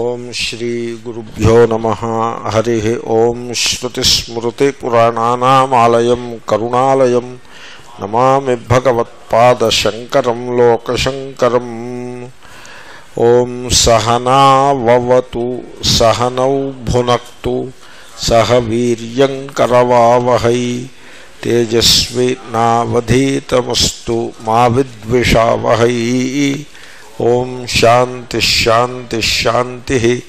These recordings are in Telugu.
ॐ श्रीगुरुभ्यो नमः। हरिः ॐ श्रुतिस्मृतिपुराणानामालयं करुणालयं नमामि भगवत्पादशङ्करं लोकशङ्करम्। ॐ सहनाववतु सहनौ भुनक्तु, सह वीर्यं तेजस्वी नवधीतमस्तु, मा विद्विषावहै। ఓం శాంతి శాంతి శాంతి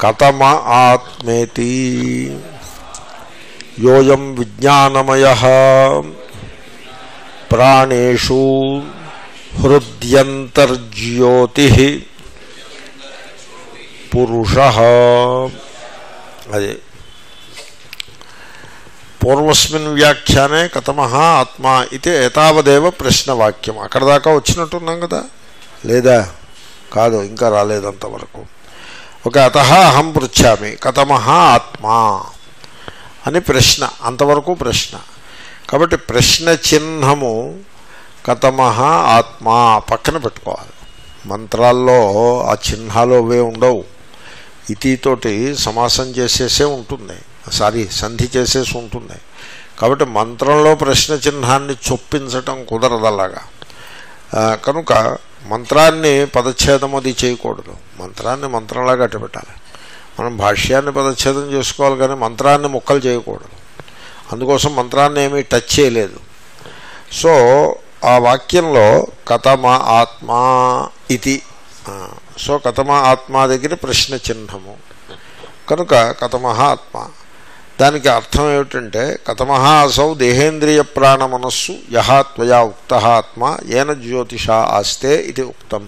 కథమ ఆత్మేతి యోయం విజ్ఞానమయ ప్రాణేషు హృద్యంతర్జ్యోతి పురుష అదే పూర్వస్మిన్ వ్యాఖ్యానే కథమ ఆత్మ ఇది ఏతావదేవ ప్రశ్నవాక్యం అక్కడ దాకా వచ్చినట్టున్నాం కదా లేదా కాదు ఇంకా రాలేదంతవరకు ఓకే అత అహం పృచ్చామి కథమహ ఆత్మా అని ప్రశ్న అంతవరకు ప్రశ్న. కాబట్టి ప్రశ్న చిహ్నము కథమహ ఆత్మా పక్కన పెట్టుకోవాలి. మంత్రాల్లో ఆ చిహ్నాలు అవే ఉండవు. ఇతితోటి సమాసం చేసేసే ఉంటుంది. సారీ సంధి చేసేసి ఉంటుంది. కాబట్టి మంత్రంలో ప్రశ్న చిహ్నాన్ని చొప్పించటం కుదరదు అలాగా. కనుక మంత్రాన్ని పదచ్ఛేదం అది చేయకూడదు. మంత్రాన్ని మంత్రంలాగా అట్టబెట్టాలి. మనం భాష్యాన్ని పదచ్ఛేదం చేసుకోవాలి కానీ మంత్రాన్ని ముక్కలు చేయకూడదు. అందుకోసం మంత్రాన్ని ఏమీ టచ్ చేయలేదు. సో ఆ వాక్యంలో కథమ ఆత్మా ఇది. సో కథమ ఆత్మ దగ్గర ప్రశ్న చిహ్నము. కనుక కథమ ఆత్మ. దానికి అర్థం ఏమిటంటే కథమ అసౌ దేహేంద్రియ ప్రాణ మనస్సు యహ త్వయా ఉక్త ఆత్మ ఏన జ్యోతిష ఆస్తే ఇది ఉక్తం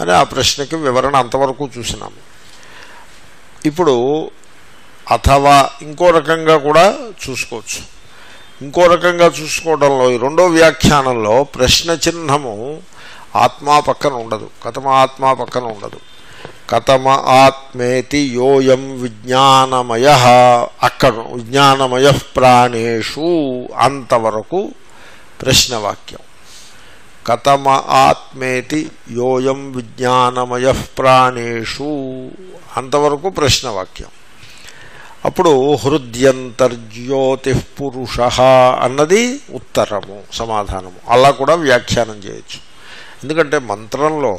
అని ఆ ప్రశ్నకి వివరణ అంతవరకు చూసినాము ఇప్పుడు అథవా ఇంకో రకంగా కూడా చూసుకోవచ్చు. ఇంకో రకంగా చూసుకోవడంలో ఈ రెండో వ్యాఖ్యానంలో ప్రశ్న చిహ్నము ఆత్మా పక్కన ఉండదు కథమ ఆత్మా పక్కన ఉండదు. కథమ ఆత్మేతి యోయం విజ్ఞానమయ అక్కడ విజ్ఞానమయ ప్రాణేషు అంతవరకు ప్రశ్నవాక్యం. కథమ ఆత్మేతి యోయం విజ్ఞానమయ ప్రాణేషు అంతవరకు ప్రశ్నవాక్యం. అప్పుడు హృద్యంతర్జ్యోతి పురుష అన్నది ఉత్తరము సమాధానము. అలా కూడా వ్యాఖ్యానం చేయొచ్చు. ఎందుకంటే మంత్రంలో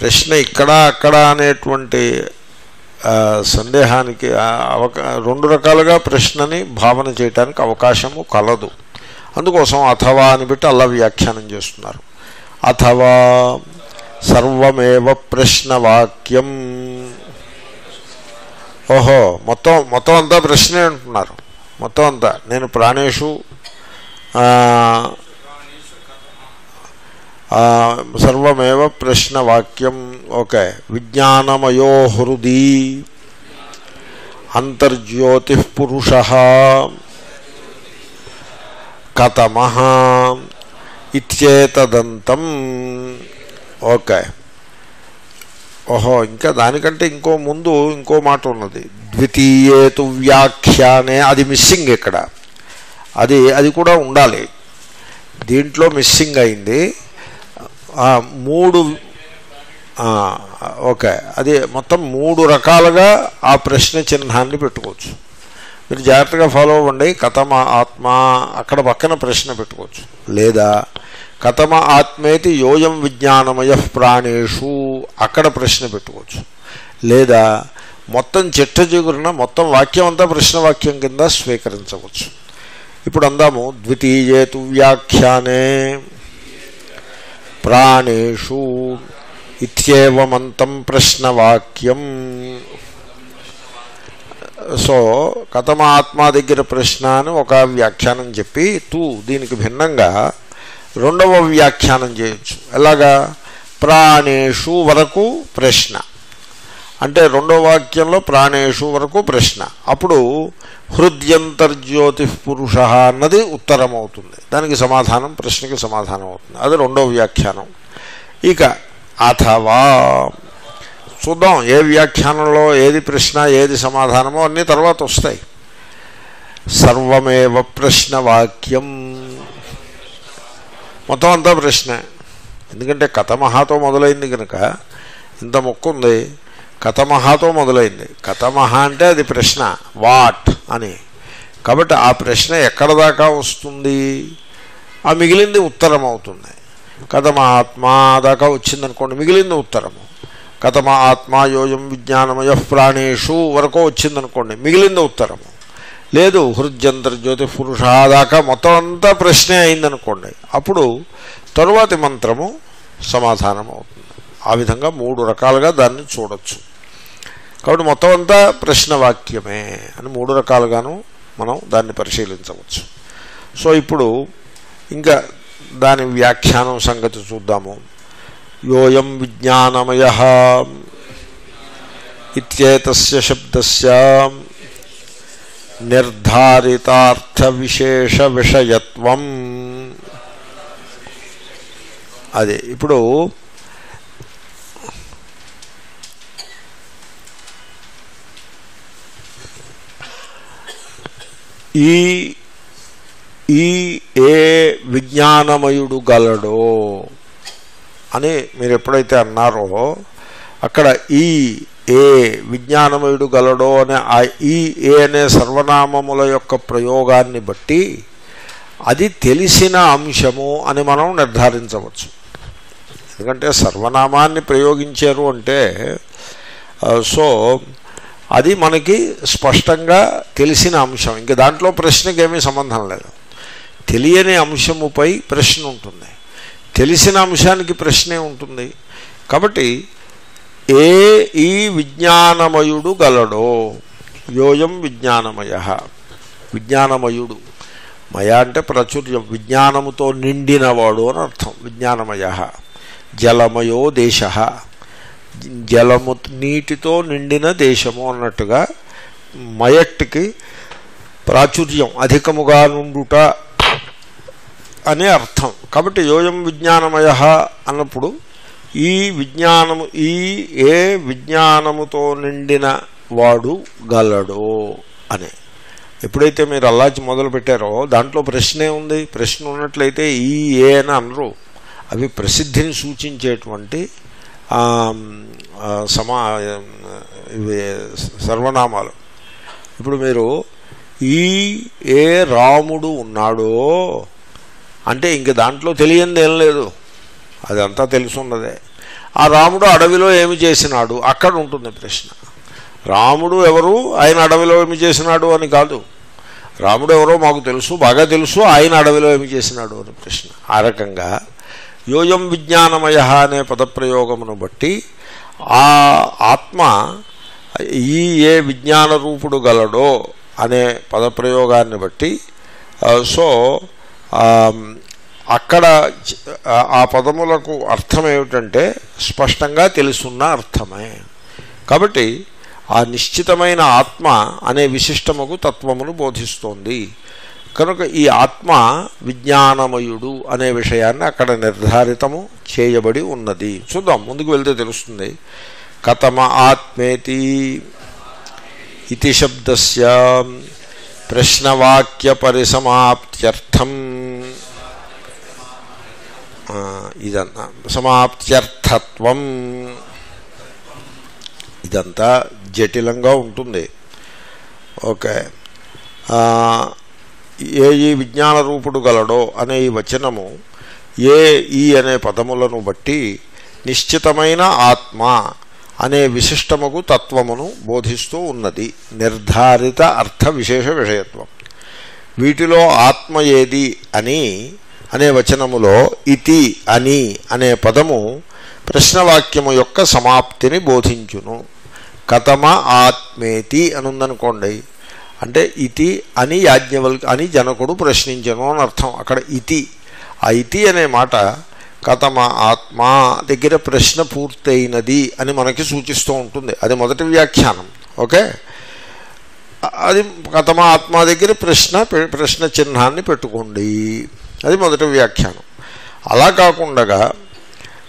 ప్రశ్న ఇక్కడ అక్కడ అనేటువంటి సందేహానికి అవకా రెండు రకాలుగా ప్రశ్నని భావన చేయటానికి అవకాశము కలదు. అందుకోసం అథవా అని పెట్టి అలా వ్యాఖ్యానం చేస్తున్నారు. అథవా సర్వమేవ ప్రశ్నవాక్యం. ఓహో మొత్తం మొత్తం అంతా ప్రశ్నే అంటున్నారు. మొత్తం అంతా. నేను ప్రాణేషు సర్వమేవ ప్రశ్నవాక్యం ఓకే. విజ్ఞానమయో హృది అంతర్జ్యోతి పురుష కథమ ఇత్యేతదంతం ఓకే. ఓహో ఇంకా దానికంటే ఇంకో ముందు ఇంకో మాట ఉన్నది. ద్వితీయేతు వ్యాఖ్యానే అది మిస్సింగ్ ఇక్కడ. అది అది కూడా ఉండాలి. దీంట్లో మిస్సింగ్ అయింది. మూడు ఓకే. అది మొత్తం మూడు రకాలుగా ఆ ప్రశ్న చిహ్నాన్ని పెట్టుకోవచ్చు. మీరు జాగ్రత్తగా ఫాలో అవ్వండి. కథమ ఆత్మ అక్కడ పక్కన ప్రశ్న పెట్టుకోవచ్చు. లేదా కథమ ఆత్మేతి యోయం విజ్ఞానమయ ప్రాణేషు అక్కడ ప్రశ్న పెట్టుకోవచ్చు. లేదా మొత్తం చిట్ట చిగురున మొత్తం వాక్యం అంతా ప్రశ్నవాక్యం కింద స్వీకరించవచ్చు. ఇప్పుడు అందాము. ద్వితీయేతు వ్యాఖ్యానే ప్రాణేషు ఇత్యేవమంతం ప్రశ్నవాక్యం. సో కథమాత్మా దగ్గర ప్రశ్న అని ఒక వ్యాఖ్యానం చెప్పి తూ దీనికి భిన్నంగా రెండవ వ్యాఖ్యానం చేయొచ్చు. ఎలాగా? ప్రాణేషు వరకు ప్రశ్న. అంటే రెండవ వాక్యంలో ప్రాణేషు వరకు ప్రశ్న. అప్పుడు హృద్యంతర్జ్యోతి పురుష అన్నది ఉత్తరం అవుతుంది దానికి సమాధానం ప్రశ్నకి సమాధానం అవుతుంది అది రెండో వ్యాఖ్యానం. ఇక అథవా. చూద్దాం ఏ వ్యాఖ్యానంలో ఏది ప్రశ్న ఏది సమాధానమో అన్నీ తర్వాత వస్తాయి. సర్వమేవ ప్రశ్నవాక్యం. మొత్తం అంతా ప్రశ్నే. ఎందుకంటే కథమహాతో మొదలైంది కనుక ఇంత మొక్క ఉంది కథమహాతో మొదలైంది. కథమహ అంటే అది ప్రశ్న. వాట్ అని. కాబట్టి ఆ ప్రశ్న ఎక్కడ దాకా వస్తుంది? ఆ మిగిలింది ఉత్తరం అవుతుంది కథమ ఆత్మ దాకా వచ్చిందనుకోండి మిగిలింది ఉత్తరము. కథమ ఆత్మ యోయం విజ్ఞానమయ ప్రాణేషు వరకు వచ్చిందనుకోండి మిగిలింది ఉత్తరము. లేదు హృద్యంతర్ జ్యోతి పురుష దాకా మొత్తం అంతా ప్రశ్నే అయిందనుకోండి అప్పుడు తరువాతి మంత్రము సమాధానం అవుతుంది ఆ విధంగా మూడు రకాలుగా దాన్ని చూడొచ్చు. కాబట్టి మొత్తం అంతా ప్రశ్నవాక్యమే అని మూడు రకాలుగాను మనం దాన్ని పరిశీలించవచ్చు. సో ఇప్పుడు ఇంకా దాని వ్యాఖ్యానం సంగతి చూద్దాము. యోయం విజ్ఞానమయ ఇత్యేతస్య శబ్దస్య నిర్ధారితార్థ విశేష విషయత్వం. అదే ఇప్పుడు ఈ ఈ ఏ విజ్ఞానమయుడు గలడో అని మీరు ఎప్పుడైతే అన్నారో అక్కడ ఈ ఏ విజ్ఞానమయుడు గలడో అనే ఆ ఈ ఏ అనే సర్వనామముల యొక్క ప్రయోగాన్ని బట్టి అది తెలిసిన అంశము అని మనం నిర్ధారించవచ్చు. ఎందుకంటే సర్వనామాన్ని ప్రయోగించారు అంటే సో అది మనకి స్పష్టంగా తెలిసిన అంశం. ఇంక దాంట్లో ప్రశ్నకేమీ సంబంధం లేదు. తెలియని అంశముపై ప్రశ్న ఉంటుంది. తెలిసిన అంశానికి ప్రశ్నే ఉంటుంది. కాబట్టి ఏ ఈ విజ్ఞానమయుడు గలడో? యోయం విజ్ఞానమయ. విజ్ఞానమయుడు. మయ అంటే ప్రాచుర్యం. విజ్ఞానముతో నిండినవాడు అని అర్థం. విజ్ఞానమయ. జలమయో దేశ. జలము నీటితో నిండిన దేశము అన్నట్టుగా మయట్టుకి ప్రాచుర్యం అధికముగా నుండుట అనే అర్థం. కాబట్టి యోయం విజ్ఞానమయ అన్నప్పుడు ఈ విజ్ఞానము ఈ ఏ విజ్ఞానముతో నిండిన వాడు గలడో అనే. ఎప్పుడైతే మీరు అల్లాచి మొదలు పెట్టారో దాంట్లో ప్రశ్నే ఉంది. ప్రశ్న ఉన్నట్లయితే ఈ ఏ అని అనరు. అవి ప్రసిద్ధిని సూచించేటువంటి సమా ఇవి సర్వనామాలు. ఇప్పుడు మీరు ఈ ఏ రాముడు ఉన్నాడో అంటే ఇంక దాంట్లో తెలియంది ఏం లేదు. అదంతా తెలుసున్నదే. ఆ రాముడు అడవిలో ఏమి చేసినాడు? అక్కడ ఉంటుంది ప్రశ్న. రాముడు ఎవరు? ఆయన అడవిలో ఏమి చేసినాడు అని కాదు. రాముడు ఎవరో మాకు తెలుసు బాగా తెలుసు ఆయన అడవిలో ఏమి చేసినాడు అని ప్రశ్న. ఆ రకంగా యోయం విజ్ఞానమయ అనే పదప్రయోగమును బట్టి ఆ ఆత్మ ఈ ఏ విజ్ఞాన రూపుడు గలడో అనే పదప్రయోగాన్ని బట్టి సో అక్కడ ఆ పదములకు అర్థం ఏమిటంటే స్పష్టంగా తెలుసున్న అర్థమే. కాబట్టి ఆ నిశ్చితమైన ఆత్మ అనే విశిష్టముకు తత్వమును బోధిస్తోంది. కనుక ఈ ఆత్మ విజ్ఞానమయుడు అనే విషయాన్ని అక్కడ నిర్ధారితము చేయబడి ఉన్నది. చూద్దాం ముందుకు వెళ్తే తెలుస్తుంది. కథమ ఆత్మేతి ఇతి శబ్దస్య ప్రశ్నవాక్య పరిసమాప్త్యర్థం. ఇదంతా. సమాప్త్యర్థత్వం. ఇదంతా జటిలంగా ఉంటుంది. ఓకే. ఏ ఈ విజ్ఞాన రూపుడు గలడో అనే ఈ వచనము ఏ ఈ అనే పదములను బట్టి నిశ్చితమైన ఆత్మ అనే విశిష్టముకు తత్వమును బోధిస్తూ ఉన్నది. నిర్ధారిత అర్థ విశేష విషయత్వం. వీటిలో ఆత్మ ఏది అని అనే వచనములో ఇతి అని అనే పదము ప్రశ్నవాక్యము యొక్క సమాప్తిని బోధించును. కథమ ఆత్మేతి అనుందనుకోండి. అంటే ఇతి అని యాజ్ఞవల్ అని జనకుడు ప్రశ్నించను అని అర్థం. అక్కడ ఇతి. ఆ ఇతి అనే మాట కథమ ఆత్మ దగ్గర ప్రశ్న పూర్తయినది అని మనకి సూచిస్తూ ఉంటుంది. అది మొదటి వ్యాఖ్యానం. ఓకే? అది కథమ ఆత్మ దగ్గర ప్రశ్న పె- ప్రశ్న చిహ్నాన్ని పెట్టుకోండి. అది మొదటి వ్యాఖ్యానం. అలా కాకుండా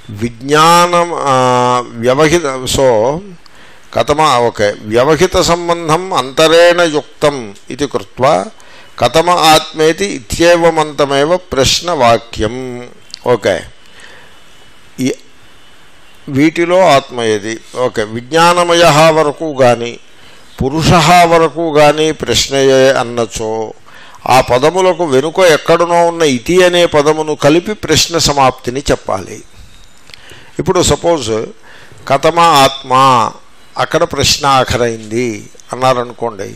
విజ్ఞానం వ్యవహిత సో కథమ ఓకే. వ్యవహిత సంబంధం అంతరేణ యుక్తం ఇది కృత్వా. కథమ ఆత్మేతి ఇత్యేవమంతమేవ ప్రశ్నవాక్యం. ఓకే. ఈ వీటిలో ఆత్మ ఏది? ఓకే. విజ్ఞానమయ వరకు కానీ పురుష వరకు కానీ ప్రశ్నయే అన్నచో ఆ పదములకు వెనుక ఎక్కడనో ఉన్న ఇతి అనే పదమును కలిపి ప్రశ్న సమాప్తిని చెప్పాలి. ఇప్పుడు సపోజ్ కథమ ఆత్మ అక్కడ ప్రశ్న ఆఖరైంది అన్నారనుకోండి.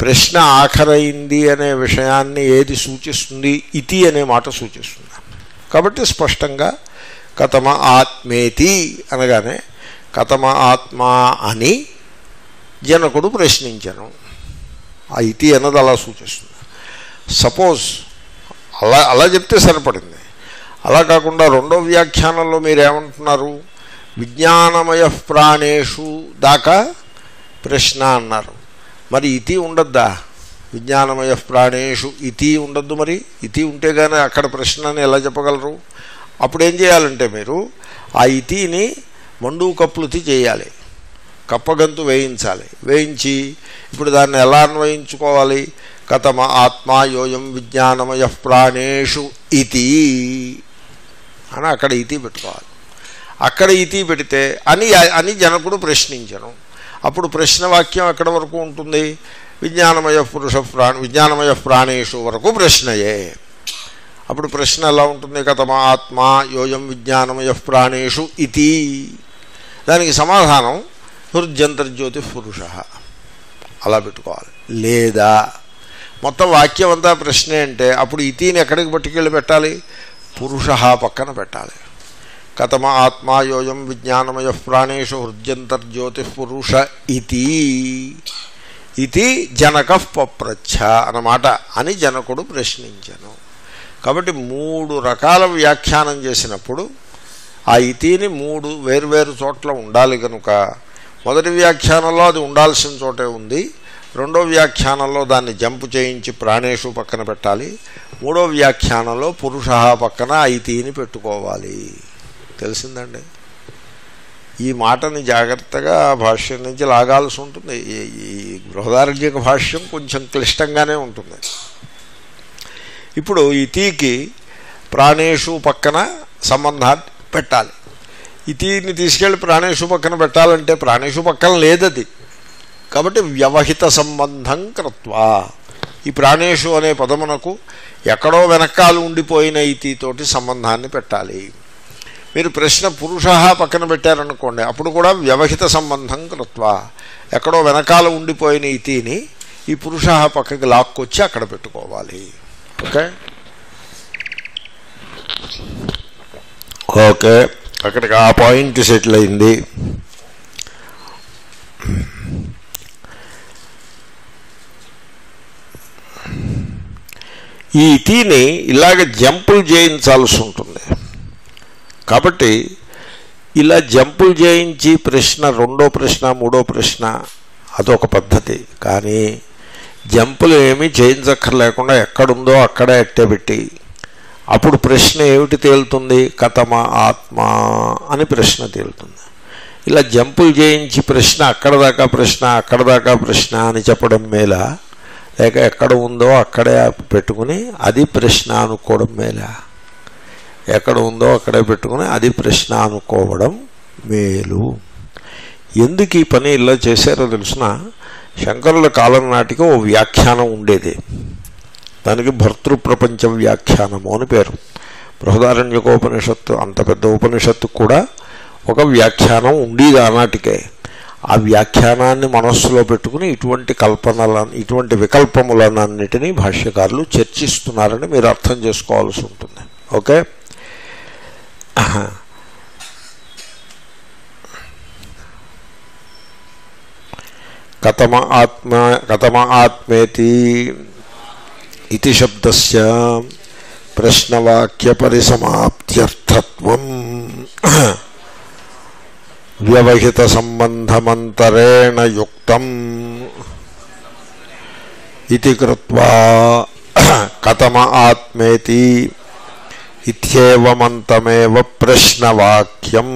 ప్రశ్న ఆఖరైంది అనే విషయాన్ని ఏది సూచిస్తుంది? ఇతి అనే మాట సూచిస్తుంది. కాబట్టి స్పష్టంగా కథమ ఆత్మేతి అనగానే కథమ ఆత్మ అని జనకుడు ప్రశ్నించను. ఆ ఇతి అన్నది అలా సూచిస్తుంది. సపోజ్ అలా అలా చెప్తే సరిపడింది. అలా కాకుండా రెండో వ్యాఖ్యానంలో మీరు ఏమంటున్నారు విజ్ఞానమయ ప్రాణేషు దాకా ప్రశ్న అన్నారు. మరి ఇతి ఉండద్దా? విజ్ఞానమయ ప్రాణేషు ఇతి ఉండద్దు మరి? ఇతి ఉంటే కానీ అక్కడ ప్రశ్న అని ఎలా చెప్పగలరు? అప్పుడు ఏం చేయాలంటే మీరు ఆ ఇతిని మండు కప్పులుతి చేయాలి. కప్పగంతు వేయించాలి. వేయించి ఇప్పుడు దాన్ని ఎలా అన్వయించుకోవాలి? కథమ ఆత్మా యోయం విజ్ఞానమయ ప్రాణేషు ఇతి అని అక్కడ ఇతి పెట్టుకోవాలి. అక్కడ ఇతి పెడితే అని అని జనకుడు ప్రశ్నించను. అప్పుడు ప్రశ్నవాక్యం ఎక్కడ వరకు ఉంటుంది? విజ్ఞానమయ పురుష ప్రాణ విజ్ఞానమయ ప్రాణేషు వరకు ప్రశ్నయే. అప్పుడు ప్రశ్న ఎలా ఉంటుంది? కథమ ఆత్మ యోయం విజ్ఞానమయ ప్రాణేషు ఇతి. దానికి సమాధానం హృద్యంతర్జ్యోతి పురుష. అలా పెట్టుకోవాలి. లేదా మొత్తం వాక్యం అంతా ప్రశ్నే అంటే అప్పుడు ఇతిని ఎక్కడికి పట్టుకెళ్ళి పెట్టాలి? పురుష పక్కన పెట్టాలి. కథమ ఆత్మాయోయం విజ్ఞానమయ ప్రాణేషు హృద్యంతర్జ్యోతిపురుష పురుష ఇది జనక పప్రచ్ఛ అన్నమాట. అని జనకుడు ప్రశ్నించను. కాబట్టి మూడు రకాల వ్యాఖ్యానం చేసినప్పుడు ఆ ఇతిని మూడు వేరువేరు చోట్ల ఉండాలి కనుక మొదటి వ్యాఖ్యానంలో అది ఉండాల్సిన చోటే ఉంది. రెండో వ్యాఖ్యానంలో దాన్ని జంపు చేయించి ప్రాణేషు పక్కన పెట్టాలి. మూడో వ్యాఖ్యానంలో పురుష పక్కన ఐతీని పెట్టుకోవాలి. తెలిసిందండి. ఈ మాటని జాగ్రత్తగా భాష్యం నుంచి లాగాల్సి ఉంటుంది. ఈ- ఈ బృహదారణ్యక భాష్యం కొంచెం క్లిష్టంగానే ఉంటుంది. ఇప్పుడు ఇతీకి ప్రాణేషు పక్కన సంబంధాన్ని పెట్టాలి. ఇతీని తీసుకెళ్ళి ప్రాణేషు పక్కన పెట్టాలంటే ప్రాణేషు పక్కన లేదది. కాబట్టి వ్యవహిత సంబంధం కృత్వా. ఈ ప్రాణేషు అనే పదమునకు ఎక్కడో వెనకాల ఉండిపోయిన ఇతితోటి సంబంధాన్ని పెట్టాలి. మీరు ప్రశ్న పురుష పక్కన పెట్టారనుకోండి అప్పుడు కూడా వ్యవహిత సంబంధం కృత్వా. ఎక్కడో వెనకాల ఉండిపోయిన ఈ తీని ఈ పురుష పక్కకి లాక్కొచ్చి అక్కడ పెట్టుకోవాలి. ఓకే? ఓకే. అక్కడికి ఆ పాయింట్ సెటిల్ అయింది. ఈ తీని ఇలాగ జంపులు చేయించాల్సి ఉంటుంది. కాబట్టి ఇలా జంపులు చేయించి ప్రశ్న రెండో ప్రశ్న మూడో ప్రశ్న అదొక పద్ధతి. కానీ జంపులు ఏమీ చేయించక్కర్లేకుండా ఎక్కడుందో అక్కడే అట్టేపెట్టి అప్పుడు ప్రశ్న ఏమిటి తేలుతుంది? కథమ ఆత్మ అని ప్రశ్న తేలుతుంది. ఇలా జంపులు చేయించి ప్రశ్న అక్కడ దాకా ప్రశ్న అక్కడ దాకా ప్రశ్న అని చెప్పడం మేలా లేక ఎక్కడ ఉందో అక్కడే పెట్టుకుని అది ప్రశ్న అనుకోవడం మేలా ఎక్కడ ఉందో అక్కడే పెట్టుకుని అది ప్రశ్న అనుకోవడం మేలు. ఎందుకు ఈ పని ఇలా చేశారో తెలిసిన శంకరుల కాలం నాటికి ఓ వ్యాఖ్యానం ఉండేది. దానికి భర్తృప్రపంచ వ్యాఖ్యానము అని పేరు. బృహదారణ్యకోపనిషత్తు అంత పెద్ద ఉపనిషత్తు కూడా ఒక వ్యాఖ్యానం ఉండేది ఆనాటికే ఆ వ్యాఖ్యానాన్ని మనస్సులో పెట్టుకుని ఇటువంటి కల్పనలను ఇటువంటి వికల్పములనన్నిటినీ భాష్యకారులు చర్చిస్తున్నారని మీరు అర్థం చేసుకోవాల్సి ఉంటుంది. ఓకే? కథమ ఆత్మ కథమ ఆత్మేతి ఇది శబ్దస్య ప్రశ్నవాక్య పరిసమాప్త్యర్థత్వం వ్యవహిత సంబంధమంతరేణ యుక్తం ఇది కృత్వా కథమ ఆత్మేతి ఇత్యేవమంతమేవ ప్రశ్నవాక్యం.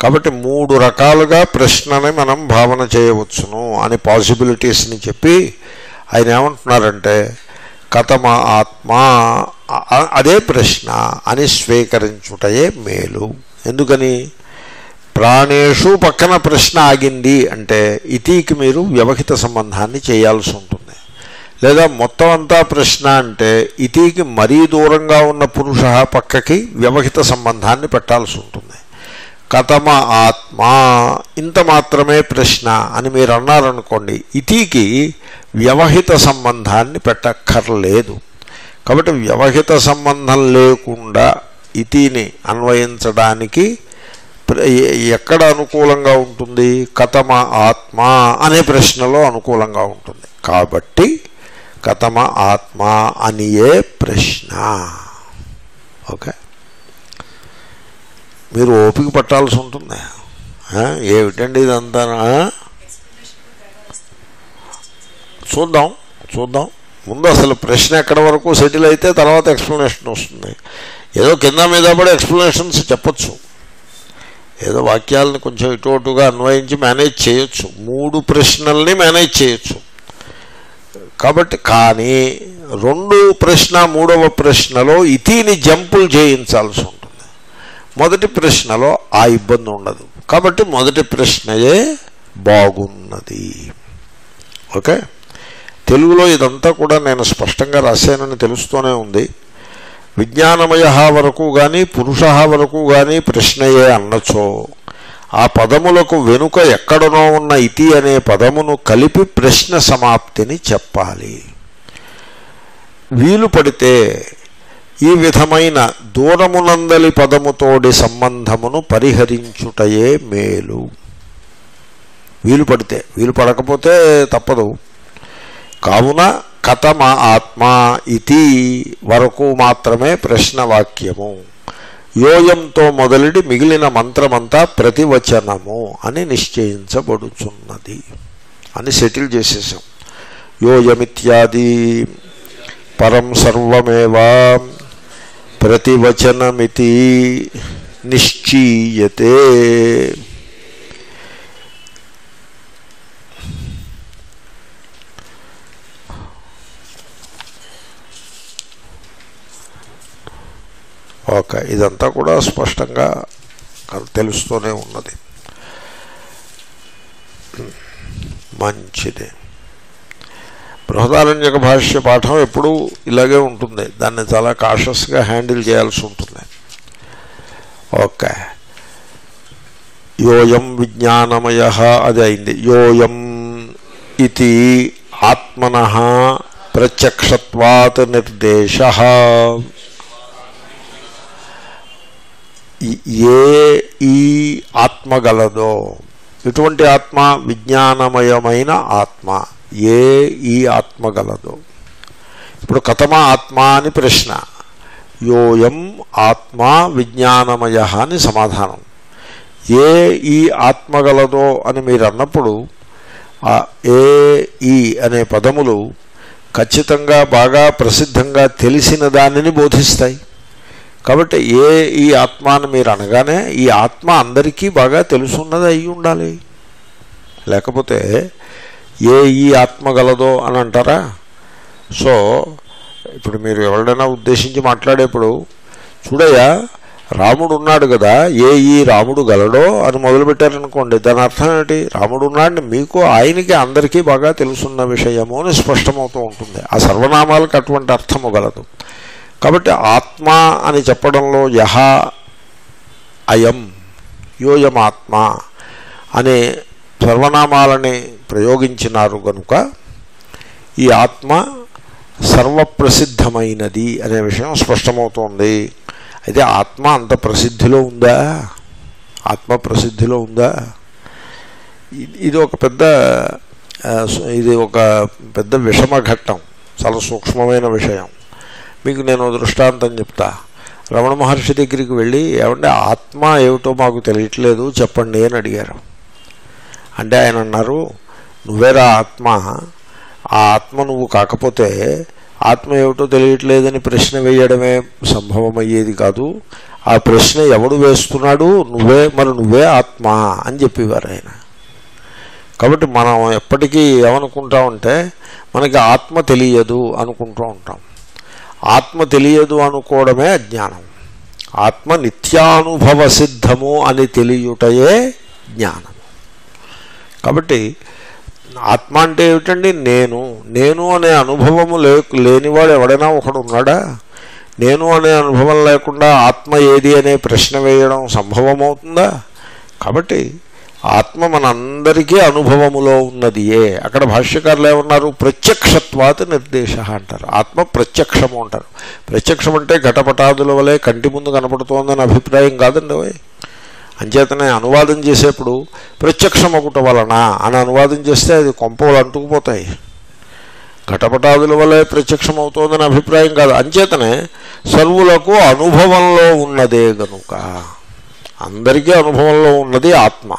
కాబట్టి మూడు రకాలుగా ప్రశ్నని మనం భావన చేయవచ్చును అని పాసిబిలిటీస్ని చెప్పి ఆయన ఏమంటున్నారంటే కథమ ఆత్మ అదే ప్రశ్న అని స్వీకరించుటయే మేలు. ఎందుకని? ప్రాణేషు పక్కన ప్రశ్న ఆగింది అంటే ఇతీకి మీరు వ్యవహిత సంబంధాన్ని చేయాల్సి ఉంటుంది. లేదా మొత్తం అంతా ప్రశ్న అంటే ఇతికి మరీ దూరంగా ఉన్న పురుష పక్కకి వ్యవహిత సంబంధాన్ని పెట్టాల్సి ఉంటుంది. కథమ ఆత్మ ఇంత మాత్రమే ప్రశ్న అని మీరు అన్నారనుకోండి ఇతికి వ్యవహిత సంబంధాన్ని పెట్టక్కర్లేదు. కాబట్టి వ్యవహిత సంబంధం లేకుండా ఇతిని అన్వయించడానికి ఎక్కడ అనుకూలంగా ఉంటుంది? కథమ ఆత్మ అనే ప్రశ్నలో అనుకూలంగా ఉంటుంది. కాబట్టి కథమ ఆత్మ అనియే ప్రశ్న. ఓకే? మీరు ఓపిక పట్టాల్సి ఉంటుంది. ఏమిటండి ఇదంతా? చూద్దాం చూద్దాం. ముందు అసలు ప్రశ్న ఎక్కడ వరకు సెటిల్ అయితే తర్వాత ఎక్స్ప్లెనేషన్ వస్తుంది. ఏదో కింద మీద పడే ఎక్స్ప్లెనేషన్స్ చెప్పచ్చు. ఏదో వాక్యాలను కొంచెం ఇటు అటుగా అన్వయించి మేనేజ్ చేయొచ్చు. మూడు ప్రశ్నల్ని మేనేజ్ చేయొచ్చు. కాబట్టి కానీ రెండు ప్రశ్న మూడవ ప్రశ్నలో ఇతీని జంపులు చేయించాల్సి ఉంటుంది. మొదటి ప్రశ్నలో ఆ ఇబ్బంది ఉండదు. కాబట్టి మొదటి ప్రశ్నయే బాగున్నది. ఓకే? తెలుగులో ఇదంతా కూడా నేను స్పష్టంగా రాశానని తెలుస్తూనే ఉంది. విజ్ఞానమయ వరకు కానీ పురుష వరకు కానీ ప్రశ్నయే అన్నచో. ఆ పదములకు వెనుక ఎక్కడనో ఉన్న ఇతి అనే పదమును కలిపి ప్రశ్న సమాప్తిని చెప్పాలి. వీలు పడితే ఈ విధమైన దూరమునందలి పదముతోడి సంబంధమును పరిహరించుటయే మేలు. వీలు పడితే వీలు పడకపోతే తప్పదు. కావున కథమ ఆత్మ ఇతి వరకు మాత్రమే ప్రశ్నవాక్యము. యోయంతో మొదలుడి మిగిలిన మంత్రమంతా ప్రతివచనము అని నిశ్చయించబడుచున్నది అని సెటిల్ చేసేసాం. యోయమిత్యాది పరం సర్వమేవా ప్రతివచనమితి నిశ్చీయతే. ఓకే ఇదంతా కూడా స్పష్టంగా తెలుస్తూనే ఉన్నది. మంచిది. బృహదారణ్యక భాష్య పాఠం ఎప్పుడూ ఇలాగే ఉంటుంది. దాన్ని చాలా కాషస్గా హ్యాండిల్ చేయాల్సి ఉంటుంది. ఓకే. యోయం విజ్ఞానమయ అది అయింది. యోయం ఇది ఆత్మన ప్రత్యక్షత్వాత్ నిర్దేశ. ఏ ఈ ఆత్మ గలదో ఎటువంటి ఆత్మ? విజ్ఞానమయమైన ఆత్మ. ఏ ఈ ఆత్మ గలదో ఇప్పుడు కథమా ఆత్మ అని ప్రశ్న. యోయం ఆత్మ విజ్ఞానమయ అని సమాధానం. ఏ ఈ ఆత్మ గలదో అని మీరు అన్నప్పుడు ఏ ఈ అనే పదములు ఖచ్చితంగా బాగా ప్రసిద్ధంగా తెలిసిన దానిని బోధిస్తాయి. కాబట్టి ఏ ఈ ఆత్మ అని మీరు అనగానే ఈ ఆత్మ అందరికీ బాగా తెలుసున్నది అయి ఉండాలి. లేకపోతే ఏ ఈ ఆత్మ గలదో అని అంటారా? సో ఇప్పుడు మీరు ఎవరినైనా ఉద్దేశించి మాట్లాడేప్పుడు చూడయ్యా రాముడు ఉన్నాడు కదా ఏ ఈ రాముడు గలడో అని మొదలుపెట్టారనుకోండి దాని అర్థం ఏంటి? రాముడు ఉన్నాడని మీకు ఆయనకి అందరికీ బాగా తెలుసున్న విషయము అని స్పష్టమవుతూ ఉంటుంది. ఆ సర్వనామాలకు అటువంటి అర్థము గలదు. కాబట్టి ఆత్మ అని చెప్పడంలో యహ అయం యోయం ఆత్మ అనే సర్వనామాలని ప్రయోగించినారు కనుక ఈ ఆత్మ సర్వప్రసిద్ధమైనది అనే విషయం స్పష్టమవుతోంది. అయితే ఆత్మ అంత ప్రసిద్ధిలో ఉందా? ఆత్మ ప్రసిద్ధిలో ఉందా? ఇది- ఒక పెద్ద ఇది ఒక పెద్ద విషమ ఘట్టం చాలా సూక్ష్మమైన విషయం. మీకు నేను దృష్టాంతం చెప్తా. రమణ మహర్షి దగ్గరికి వెళ్ళి ఏమంటే ఆత్మ ఏమిటో మాకు తెలియట్లేదు చెప్పండి అని అడిగారు. అంటే ఆయన అన్నారు నువ్వేరా ఆత్మ? ఆ ఆత్మ నువ్వు కాకపోతే ఆత్మ ఏమిటో తెలియట్లేదని ప్రశ్న వేయడమే సంభవం అయ్యేది కాదు. ఆ ప్రశ్న ఎవడు వేస్తున్నాడు? నువ్వే మరి నువ్వే ఆత్మ అని చెప్పేవారు ఆయన. కాబట్టి మనం ఎప్పటికీ ఏమనుకుంటామంటే మనకి ఆత్మ తెలియదు అనుకుంటూ ఉంటాం. ఆత్మ తెలియదు అనుకోవడమే అజ్ఞానం. ఆత్మ నిత్యానుభవ సిద్ధము అని తెలియుటయే జ్ఞానం. కాబట్టి ఆత్మ అంటే ఏమిటండి? నేను. నేను అనే అనుభవము లే లేనివాడు ఎవడైనా ఒకడు ఉన్నాడా? నేను అనే అనుభవం లేకుండా ఆత్మ ఏది అనే ప్రశ్న వేయడం సంభవమవుతుందా? కాబట్టి ఆత్మ మనందరికీ అనుభవములో ఉన్నది ఏ అక్కడ భాష్యకారులు ఏమన్నారు? ప్రత్యక్షత్వాత నిర్దేశ అంటారు. ఆత్మ ప్రత్యక్షము అంటారు. ప్రత్యక్షం అంటే ఘటపటాదుల వలె కంటి ముందు కనపడుతోందని అభిప్రాయం కాదండి అంచేతనే అనువాదం చేసేప్పుడు ప్రత్యక్షం ఒకట వలన అని అనువాదం చేస్తే అది కొంపలు అంటుకుపోతాయి. ఘటపటాదుల వలె ప్రత్యక్షం అవుతోందని అభిప్రాయం కాదు. అంచేతనే సర్వులకు అనుభవంలో ఉన్నదే గనుక. అందరికీ అనుభవంలో ఉన్నది ఆత్మ.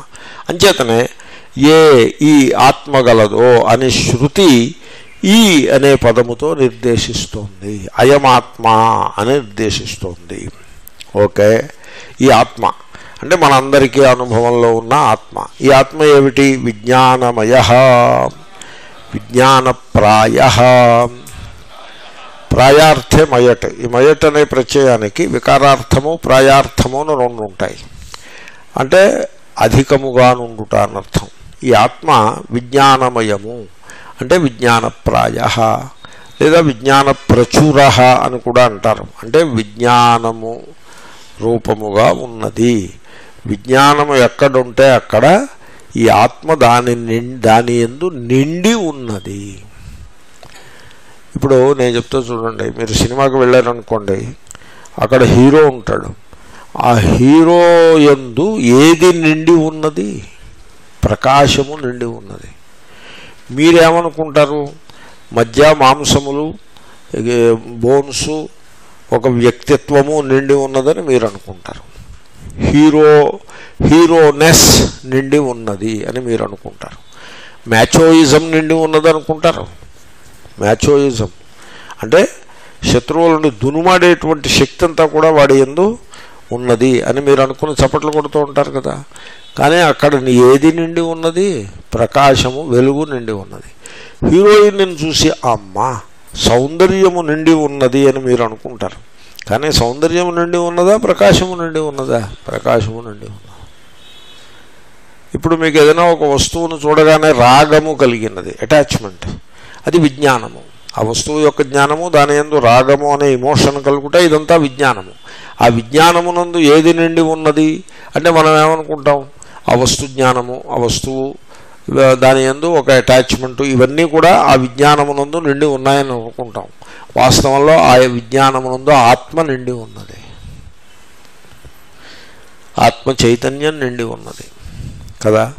అంచేతనే ఏ ఈ ఆత్మ గలదో అని శృతి ఈ అనే పదముతో నిర్దేశిస్తోంది. అయమాత్మ అని నిర్దేశిస్తోంది. ఓకే? ఈ ఆత్మ. అంటే మనందరికీ అనుభవంలో ఉన్న ఆత్మ. ఈ ఆత్మ ఏమిటి? విజ్ఞానమయ. విజ్ఞానప్రాయ. ప్రాయార్థే మయట్ ఈ మయట్ అనే ప్రత్యయానికి వికారార్థము ప్రాయార్థము అని రెండు ఉంటాయి. అంటే అధికముగా నుండుట అనర్థం. ఈ ఆత్మ విజ్ఞానమయము. అంటే విజ్ఞానప్రాయ. లేదా విజ్ఞాన ప్రచుర అని కూడా అంటారు. అంటే విజ్ఞానము రూపముగా ఉన్నది. విజ్ఞానము ఎక్కడుంటే అక్కడ ఈ ఆత్మ దాని నిం- దాని ఎందు నిండి ఉన్నది. ఇప్పుడు నేను చెప్తా చూడండి. మీరు సినిమాకి వెళ్ళారనుకోండి. అక్కడ హీరో ఉంటాడు. ఆ హీరో ఎందు ఏది నిండి ఉన్నది? ప్రకాశము నిండి ఉన్నది. మీరేమనుకుంటారు? మధ్య మాంసములు బోన్సు ఒక వ్యక్తిత్వము నిండి ఉన్నదని మీరు అనుకుంటారు హీరో హీరోనెస్ నిండి ఉన్నది అని మీరు అనుకుంటారు మ్యాచోయిజం నిండి ఉన్నది అనుకుంటారు మ్యాచోయిజం. అంటే శత్రువులను దునుమాడేటువంటి శక్తి అంతా కూడా వాడి ఎందు ఉన్నది అని మీరు అనుకుని చప్పట్లు కొడుతూ ఉంటారు కదా. కానీ అక్కడ ఏది నిండి ఉన్నది? ప్రకాశము వెలుగు నిండి ఉన్నది. హీరోయిన్ని చూసి అమ్మ సౌందర్యము నిండి ఉన్నది అని మీరు అనుకుంటారు. కానీ సౌందర్యము నిండి ఉన్నదా? ప్రకాశము నిండి ఉన్నదా? ప్రకాశము నిండి ఉన్నదా? ఇప్పుడు మీకు ఏదైనా ఒక వస్తువును చూడగానే రాగము కలిగినది అటాచ్మెంట్ అది విజ్ఞానము. ఆ వస్తువు యొక్క జ్ఞానము దాని ఎందు రాగము అనే ఇమోషన్ కలుగుట ఇదంతా విజ్ఞానము. ఆ విజ్ఞానమునందు ఏది నిండి ఉన్నది? అంటే మనం ఏమనుకుంటాం? ఆ వస్తు జ్ఞానము ఆ వస్తువు దాని ఎందు ఒక అటాచ్మెంట్ ఇవన్నీ కూడా ఆ విజ్ఞానమునందు నిండి ఉన్నాయని అనుకుంటాం. వాస్తవంలో ఆ విజ్ఞానమునందు ఆత్మ నిండి ఉన్నది. ఆత్మ చైతన్యం నిండి ఉన్నది. కదా?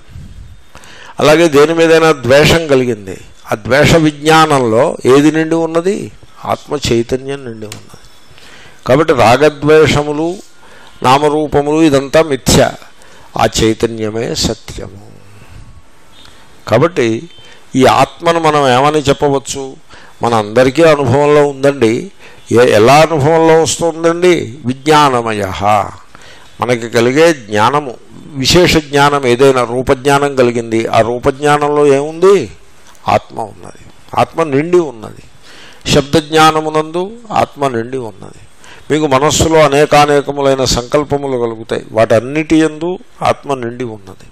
అలాగే దేని మీదైనా ద్వేషం కలిగింది. ఆ ద్వేష విజ్ఞానంలో ఏది నిండి ఉన్నది? ఆత్మ చైతన్యం నిండి ఉన్నది. కాబట్టి రాగద్వేషములు నామరూపములు ఇదంతా మిథ్య. ఆ చైతన్యమే సత్యము. కాబట్టి ఈ ఆత్మను మనం ఏమని చెప్పవచ్చు? మన అందరికీ అనుభవంలో ఉందండి. ఏ ఎలా అనుభవంలో వస్తుందండి? విజ్ఞానమయ. మనకి కలిగే జ్ఞానము విశేష జ్ఞానం ఏదైనా రూపజ్ఞానం కలిగింది. ఆ రూపజ్ఞానంలో ఏముంది? ఆత్మ ఉన్నది. ఆత్మ నిండి ఉన్నది. శబ్దజ్ఞానమునందు ఆత్మ నిండి ఉన్నది. మీకు మనస్సులో అనేకానేకములైన సంకల్పములు కలుగుతాయి. వాటన్నిటి ఎందు ఆత్మ నిండి ఉన్నది.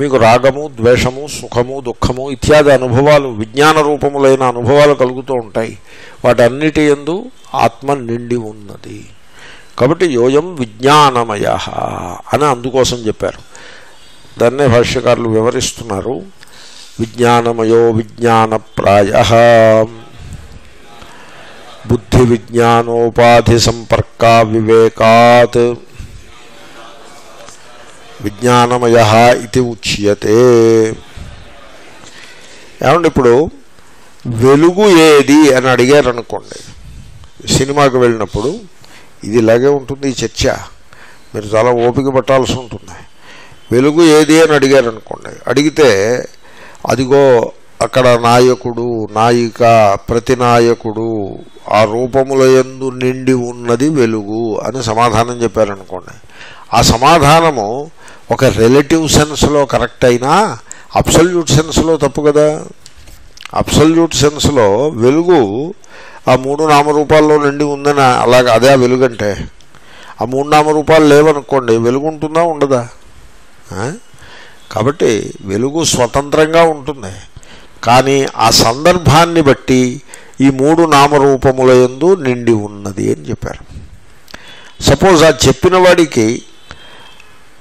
మీకు రాగము ద్వేషము సుఖము దుఃఖము ఇత్యాది అనుభవాలు విజ్ఞాన రూపములైన అనుభవాలు కలుగుతూ ఉంటాయి. వాటన్నిటి ఎందు ఆత్మ నిండి ఉన్నది. కాబట్టి యోయం విజ్ఞానమయ అని అందుకోసం చెప్పారు. దాన్నే భాష్యకారులు వివరిస్తున్నారు. విజ్ఞానమయో విజ్ఞానప్రాయ. బుద్ధి విజ్ఞానోపాధి సంపర్కా వివేకాత్. విజ్ఞానమయ ఇది ఉచ్యతే. ఏమంటే ఇప్పుడు వెలుగు ఏది అని అడిగారు అనుకోండి సినిమాకి వెళ్ళినప్పుడు ఇది ఇలాగే ఉంటుంది ఈ చర్చ. మీరు చాలా ఓపిక పట్టాల్సి ఉంటుంది. వెలుగు ఏది అని అడిగారు అనుకోండి అడిగితే అదిగో అక్కడ నాయకుడు నాయిక ప్రతి నాయకుడు ఆ రూపముల ఎందు నిండి ఉన్నది వెలుగు అని సమాధానం చెప్పారనుకోండి. ఆ సమాధానము ఒక రిలేటివ్ సెన్స్లో కరెక్ట్ అయినా అబ్సల్యూట్ సెన్స్లో తప్పు కదా. అబ్సల్యూట్ సెన్స్లో వెలుగు ఆ మూడు నామరూపాల్లో నిండి ఉందని అలాగ అదే ఆ వెలుగంటే. ఆ మూడు నామరూపాలు లేవనుకోండి వెలుగు ఉంటుందా ఉండదా కాబట్టి వెలుగు స్వతంత్రంగా ఉంటుంది. కానీ ఆ సందర్భాన్ని బట్టి ఈ మూడు నామరూపముల యందు నిండి ఉన్నది అని చెప్పారు. సపోజ్ ఆ చెప్పిన వాడికి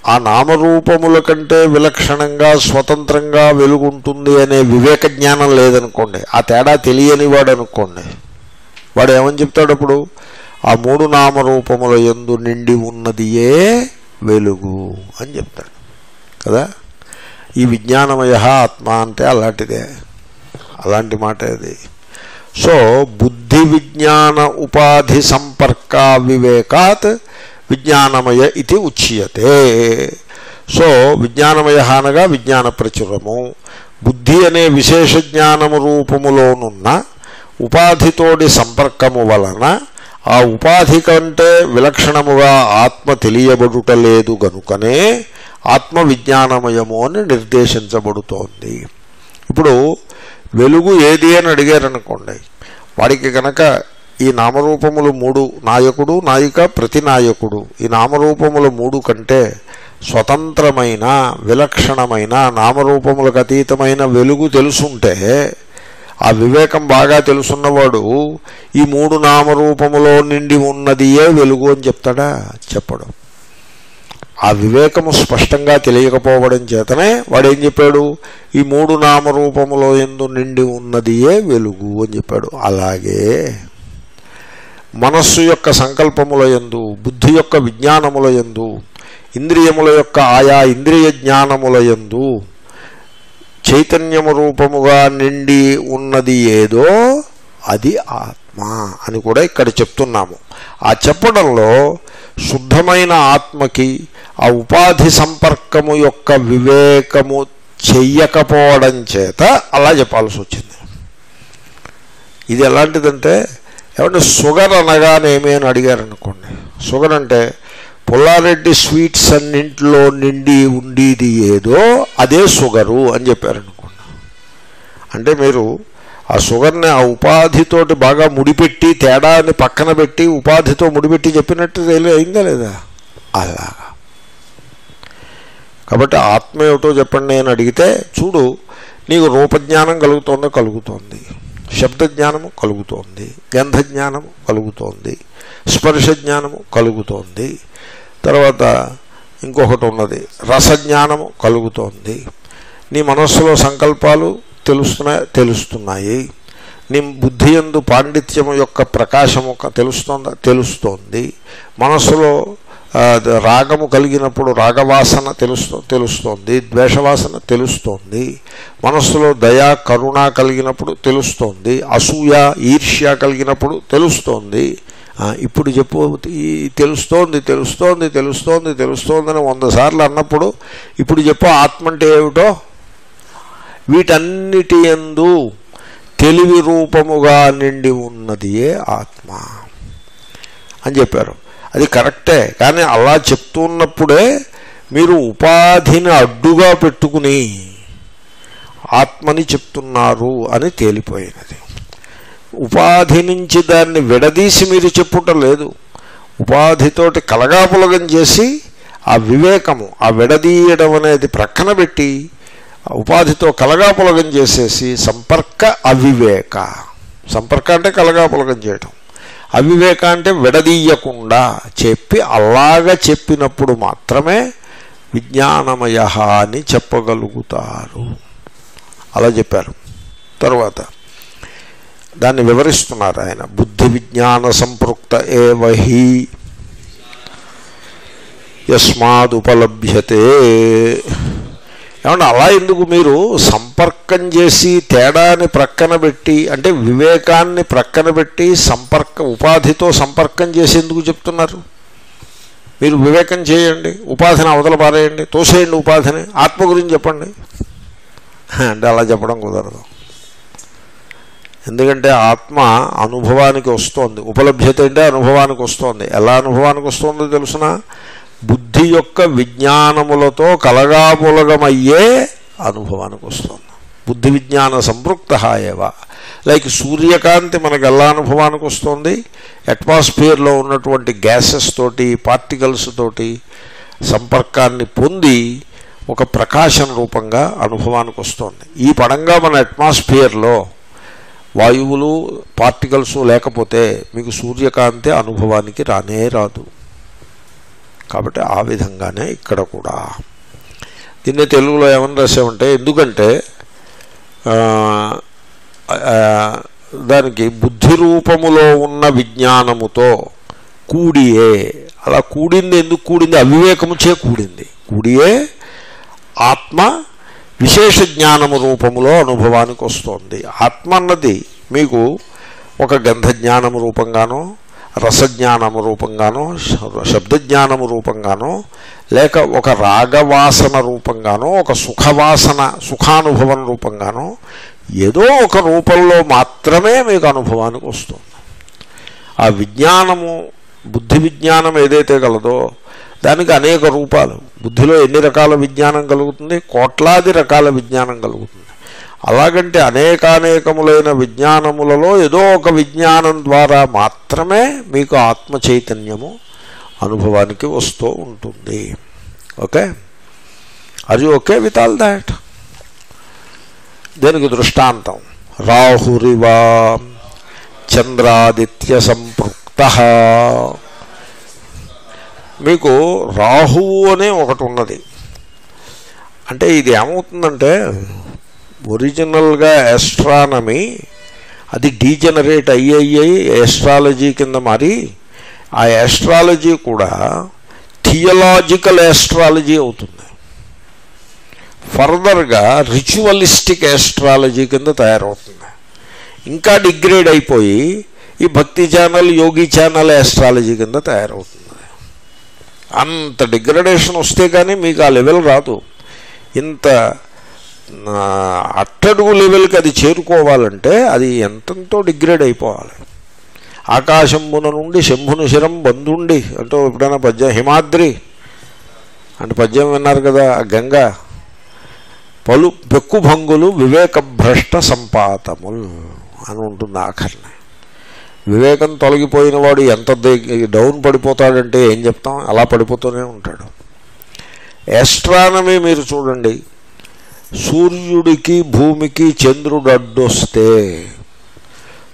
ఆ నామరూపముల కంటే విలక్షణంగా స్వతంత్రంగా వెలుగుంటుంది అనే వివేక జ్ఞానం లేదనుకోండి ఆ తేడా తెలియని వాడు అనుకోండి వాడు ఏమని చెప్తాడు అప్పుడు? ఆ మూడు నామరూపముల యందు నిండి ఉన్నదియే వెలుగు అని చెప్తాడు. కదా? ఈ విజ్ఞానమయ ఆత్మ అంటే అలాంటిదే. అలాంటి మాట అది. సో బుద్ధి విజ్ఞాన ఉపాధి సంపర్క వివేకాత్ విజ్ఞానమయ ఇది ఉచ్యతే సో విజ్ఞానమయ అనగా విజ్ఞాన ప్రచురము. బుద్ధి అనే విశేష జ్ఞానము రూపములోనున్న ఉపాధితోడి సంపర్కము వలన ఆ ఉపాధి కంటే విలక్షణముగా ఆత్మ తెలియబడుట లేదు గనుకనే ఆత్మ విజ్ఞానమయము అని నిర్దేశించబడుతోంది. ఇప్పుడు వెలుగు ఏది అని అడిగారనుకోండి వాడికి కనుక ఈ నామరూపములు మూడు నాయకుడు నాయిక ప్రతి నాయకుడు ఈ నామరూపములు మూడు కంటే స్వతంత్రమైన విలక్షణమైన నామరూపములకు అతీతమైన వెలుగు తెలుసుంటే ఆ వివేకం బాగా తెలుసున్నవాడు ఈ మూడు నామరూపములో నిండి ఉన్నదియే వెలుగు అని చెప్తాడా? చెప్పడం. ఆ వివేకము స్పష్టంగా తెలియకపోవడం చేతనే వాడు ఏం చెప్పాడు? ఈ మూడు నామరూపములో ఎందు నిండి ఉన్నదియే వెలుగు అని చెప్పాడు. అలాగే మనస్సు యొక్క సంకల్పముల ఎందు బుద్ధి యొక్క విజ్ఞానముల ఎందు ఇంద్రియముల యొక్క ఆయా ఇంద్రియ జ్ఞానముల ఎందు చైతన్యము రూపముగా నిండి ఉన్నది ఏదో అది ఆత్మ అని కూడా ఇక్కడ చెప్తున్నాము. ఆ చెప్పడంలో శుద్ధమైన ఆత్మకి ఆ ఉపాధి సంపర్కము యొక్క వివేకము చెయ్యకపోవడం చేత అలా చెప్పాల్సి వచ్చింది. ఇది ఎలాంటిదంటే ఏమంటే షుగర్ అనగానేమి అని అడిగారు అనుకోండి షుగర్ అంటే పుల్లారెడ్డి స్వీట్స్ అన్నింటిలో నిండి ఉండేది ఏదో అదే షుగరు అని చెప్పారనుకోండి. అంటే మీరు ఆ షుగర్ని ఆ ఉపాధితోటి బాగా ముడిపెట్టి తేడాన్ని పక్కన పెట్టి ఉపాధితో ముడిపెట్టి చెప్పినట్టు అయిందా లేదా? అలాగా. కాబట్టి ఆత్మ ఏమిటో చెప్పండి అని అడిగితే చూడు నీకు రూపజ్ఞానం కలుగుతుందో? కలుగుతోంది. శబ్ద జ్ఞానము కలుగుతోంది. గంధజ్ఞానము కలుగుతోంది. స్పర్శ జ్ఞానము కలుగుతోంది. తర్వాత ఇంకొకటి ఉన్నది. రసజ్ఞానము కలుగుతోంది. నీ మనస్సులో సంకల్పాలు తెలుస్తున్నాయి తెలుస్తున్నాయి. నీ బుద్ధి ఎందు పాండిత్యము యొక్క ప్రకాశము తెలుస్తుందా తెలుస్తోంది. మనసులో రాగము కలిగినప్పుడు రాగవాసన తెలుస్తో తెలుస్తోంది. ద్వేషవాసన తెలుస్తోంది. మనస్సులో దయా కరుణ కలిగినప్పుడు తెలుస్తోంది. అసూయ ఈర్ష్య కలిగినప్పుడు తెలుస్తోంది. ఇప్పుడు చెప్పు ఈ తెలుస్తోంది తెలుస్తోంది తెలుస్తోంది తెలుస్తోందని వంద సార్లు అన్నప్పుడు ఇప్పుడు చెప్పు ఆత్మ అంటే ఏమిటో? వీటన్నిటి ఎందు తెలివి రూపముగా నిండి ఉన్నదియే ఆత్మ అని చెప్పారు. అది కరెక్టే కానీ అలా చెప్తున్నప్పుడే మీరు ఉపాధిని అడ్డుగా పెట్టుకుని ఆత్మని చెప్తున్నారు అని తేలిపోయినది. ఉపాధి నుంచి దాన్ని విడదీసి మీరు చెప్పుటం లేదు. ఉపాధితోటి కలగాపులగం చేసి ఆ వివేకము ఆ విడదీయడం అనేది ప్రక్కన పెట్టి ఉపాధితో కలగాపులగం చేసేసి సంపర్క అవివేక. సంపర్క అంటే కలగాపులగం చేయటం. అవివేక అంటే విడదీయకుండా చెప్పి అలాగ చెప్పినప్పుడు మాత్రమే విజ్ఞానమయ అని చెప్పగలుగుతారు. అలా చెప్పారు. తర్వాత దాన్ని వివరిస్తున్నారు ఆయన. బుద్ధి విజ్ఞాన సంపృక్త ఏవహి యస్మాదుపలభ్యతే. ఏమంటే అలా ఎందుకు మీరు సంపర్కం చేసి తేడాని ప్రక్కన పెట్టి అంటే వివేకాన్ని ప్రక్కన పెట్టి సంపర్క ఉపాధితో సంపర్కం చేసి ఎందుకు చెప్తున్నారు? మీరు వివేకం చేయండి ఉపాధిని అవతల పారేయండి తోసేయండి ఉపాధిని ఆత్మ గురించి చెప్పండి. అంటే అలా చెప్పడం కుదరదు. ఎందుకంటే ఆత్మ అనుభవానికి వస్తోంది ఉపలభ్యత అంటే అనుభవానికి వస్తోంది. ఎలా అనుభవానికి వస్తుందో తెలుసునా? బుద్ధి యొక్క విజ్ఞానములతో కలగాపులగమయ్యే అనుభవానికి వస్తుంది బుద్ధి విజ్ఞాన సంపృక్త ఏవ. లైక్ సూర్యకాంతి మనకు ఎలా అనుభవానికి వస్తుంది అట్మాస్ఫియర్లో ఉన్నటువంటి గ్యాసెస్ తోటి పార్టికల్స్ తోటి సంపర్కాన్ని పొంది ఒక ప్రకాశం రూపంగా అనుభవానికి వస్తుంది ఈ పడంగా మన అట్మాస్ఫియర్లో వాయువులు పార్టికల్స్ లేకపోతే మీకు సూర్యకాంతి అనుభవానికి రానే రాదు. కాబట్టి ఆ విధంగానే ఇక్కడ కూడా. దీన్ని తెలుగులో ఏమని రాసామంటే ఎందుకంటే దానికి బుద్ధి రూపములో ఉన్న విజ్ఞానముతో కూడియే అలా కూడింది ఎందుకు కూడింది? అవివేకముచే కూడింది. కూడియే ఆత్మ విశేష జ్ఞానము రూపములో అనుభవానికి వస్తోంది. ఆత్మ అన్నది మీకు ఒక గంధ జ్ఞానము రూపంగానో రసజ్ఞానము రూపంగానో శబ్దజ్ఞానము రూపంగానో లేక ఒక రాగవాసన రూపంగానో ఒక సుఖవాసన సుఖానుభవం రూపంగానో ఏదో ఒక రూపంలో మాత్రమే మీకు అనుభవానికి వస్తుంది. ఆ విజ్ఞానము బుద్ధి విజ్ఞానం ఏదైతే గలదో దానికి అనేక రూపాలు. బుద్ధిలో ఎన్ని రకాల విజ్ఞానం కలుగుతుంది? కోట్లాది రకాల విజ్ఞానం కలుగుతుంది. అలాగంటే అనేకానేకములైన విజ్ఞానములలో ఏదో ఒక విజ్ఞానం ద్వారా మాత్రమే మీకు ఆత్మ చైతన్యము అనుభవానికి వస్తూ ఉంటుంది. ఓకే? అది ఓకే విత్ ఆల్ దాట్ దీనికి దృష్టాంతం? రాహురివా చంద్రాదిత్య సంపృక్త. మీకు రాహువు అనే ఒకటి ఉన్నది. అంటే ఇది ఏమవుతుందంటే ఒరిజినల్గా ఎస్ట్రానమీ అది డీజనరేట్ అయ్యి అయ్యి ఎస్ట్రాలజీ కింద మారి ఆ ఎస్ట్రాలజీ కూడా థియలాజికల్ ఎస్ట్రాలజీ అవుతుంది. ఫర్దర్గా రిచువలిస్టిక్ ఎస్ట్రాలజీ కింద తయారవుతుంది. ఇంకా డిగ్రేడ్ అయిపోయి ఈ భక్తి ఛానల్ యోగి ఛానల్ ఎస్ట్రాలజీ కింద తయారవుతుంది. అంత డిగ్రేడేషన్ వస్తే కానీ మీకు ఆ లెవెల్ రాదు. ఇంత అట్టడుగు లెవెల్కి అది చేరుకోవాలంటే అది ఎంతంతో డిగ్రేడ్ అయిపోవాలి. ఆకాశంబున నుండి శంభుని శిరం బంధుండి అంటూ ఎప్పుడైనా పద్యం హిమాద్రి అంటే పద్యం విన్నారు కదా ఆ గంగ పలు పెక్కుభంగులు వివేక భ్రష్ట సంపాతములు అని ఉంటుంది ఆఖరిని. వివేకం తొలగిపోయిన వాడు ఎంత డౌన్ పడిపోతాడంటే ఏం చెప్తాం? అలా పడిపోతూనే ఉంటాడు. ఎస్ట్రానమీ మీరు చూడండి సూర్యుడికి భూమికి చంద్రుడు అడ్డొస్తే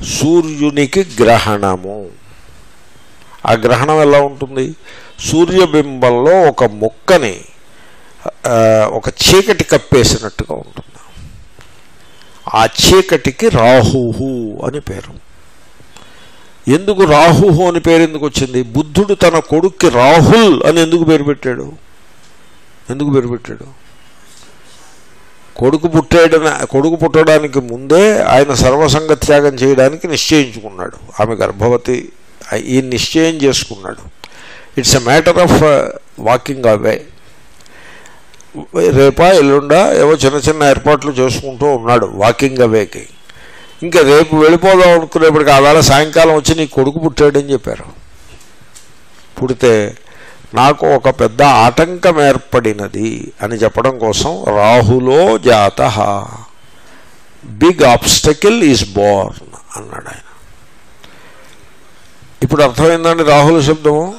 సూర్యునికి గ్రహణము. ఆ గ్రహణం ఎలా ఉంటుంది? సూర్యబింబంలో ఒక ముక్కని ఒక చీకటి కప్పేసినట్టుగా ఉంటుంది. ఆ చీకటికి రాహుహు అని పేరు. ఎందుకు రాహుహు అని పేరు ఎందుకు వచ్చింది? బుద్ధుడు తన కొడుక్కి రాహుల్ అని ఎందుకు పేరు పెట్టాడు? ఎందుకు పేరు పెట్టాడు? కొడుకు పుట్టేయడం కొడుకు పుట్టడానికి ముందే ఆయన సర్వసంగ త్యాగం చేయడానికి నిశ్చయించుకున్నాడు. ఆమె గర్భవతి ఈ నిశ్చయం చేసుకున్నాడు. It's a matter of walking away రేపా ఎల్లుండా ఏవో చిన్న చిన్న ఏర్పాట్లు చేసుకుంటూ ఉన్నాడు వాకింగ్ అవేకి ఇంకా రేపు వెళ్ళిపోదాం అనుకునేప్పటికి ఆ వేళ సాయంకాలం వచ్చి నీ కొడుకు పుట్టాడని చెప్పారు. పుడితే నాకు ఒక పెద్ద ఆటంకం ఏర్పడినది అని చెప్పడం కోసం రాహులో జాత. బిగ్ ఆబ్స్టకిల్ ఈజ్ బోర్న్ అన్నాడు ఆయన. ఇప్పుడు అర్థమైందండి రాహుల శబ్దము?